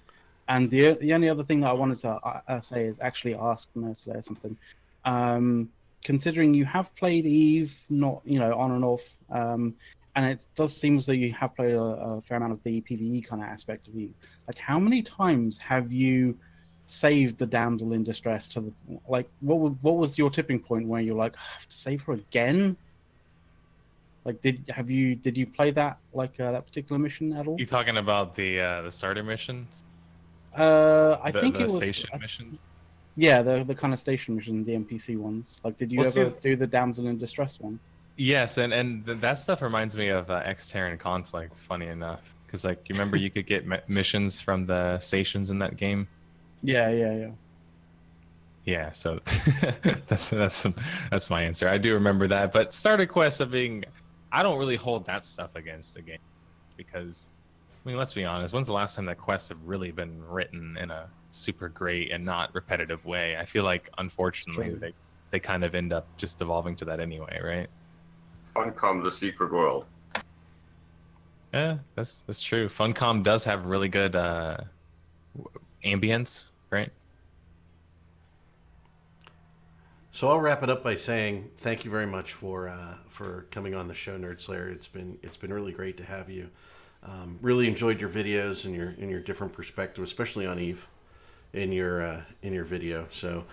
and the the only other thing that i wanted to uh, uh, say is actually ask Nerd Slayer something. Um considering you have played Eve not you know on and off um and it does seem as though you have played a, a fair amount of the pve kind of aspect of Eve like how many times have you saved the damsel in distress to the like what what was your tipping point where you're like I have to save her again like did have you did you play that like uh, that particular mission at all?
You talking about the uh, the starter missions?
Uh i
the,
think
the
it was
station
I-
missions.
Yeah, the the kind of station missions, the NPC ones. Like, did you
Well, see-
ever do the damsel in distress one?
Yes, and and th- that stuff reminds me of uh, X-Terran Conflict. Funny enough, because like you remember you could get mi- missions from the stations in that game.
Yeah, yeah, yeah.
Yeah, so that's that's that's my answer. I do remember that, but starter quests of being, I don't really hold that stuff against a game, because, I mean, let's be honest. When's the last time that quests have really been written in a super great and not repetitive way? I feel like unfortunately
True.
they they kind of end up just evolving to that anyway, right?
Funcom: The Secret World.
Yeah, that's that's true. Funcom does have really good uh, ambience, right?
So I'll wrap it up by saying thank you very much for uh, for coming on the show, Nerd Slayer. It's been it's been really great to have you. Um, really enjoyed your videos and your and your different perspective, especially on Eve, in your uh, in your video. So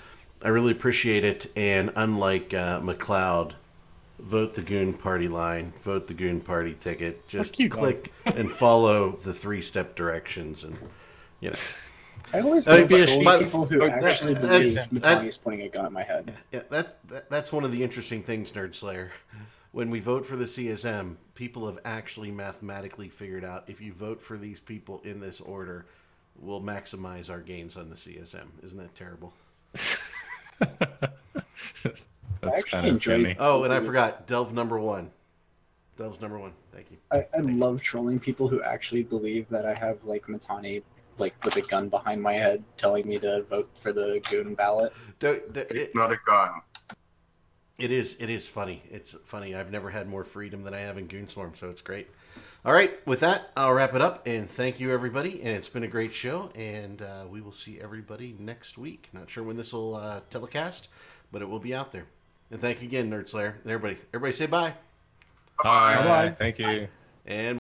I really appreciate it. And unlike uh, McLeod, vote the Goon Party line, vote the Goon Party ticket. Just
you
click and follow the three step directions, and you know.
I always love
yeah,
trolling
but-
people who
that's-
actually
that's-
believe
that's-
Mittani's pointing a gun at my head.
Yeah, that's that, that's one of the interesting things, Nerd Slayer. When we vote for the CSM, people have actually mathematically figured out if you vote for these people in this order, we'll maximize our gains on the CSM. Isn't that terrible?
that's
actually
kind of
enjoyed-
funny.
Oh, and I forgot Delve number one. Delve's number one. Thank you.
I, I love trolling people who actually believe that I have like Mittani like with a gun behind my head telling me to vote for the goon ballot.
Don't- don't- it-
It's not a gun.
It is. It is funny. It's funny. I've never had more freedom than I have in Goonswarm, so it's great. All right, with that, I'll wrap it up and thank you everybody. And it's been a great show, and uh, we will see everybody next week. Not sure when this will uh, telecast, but it will be out there. And thank you again, Nerd Slayer. Everybody, everybody say bye.
Bye.
Bye-bye.
Thank you.
And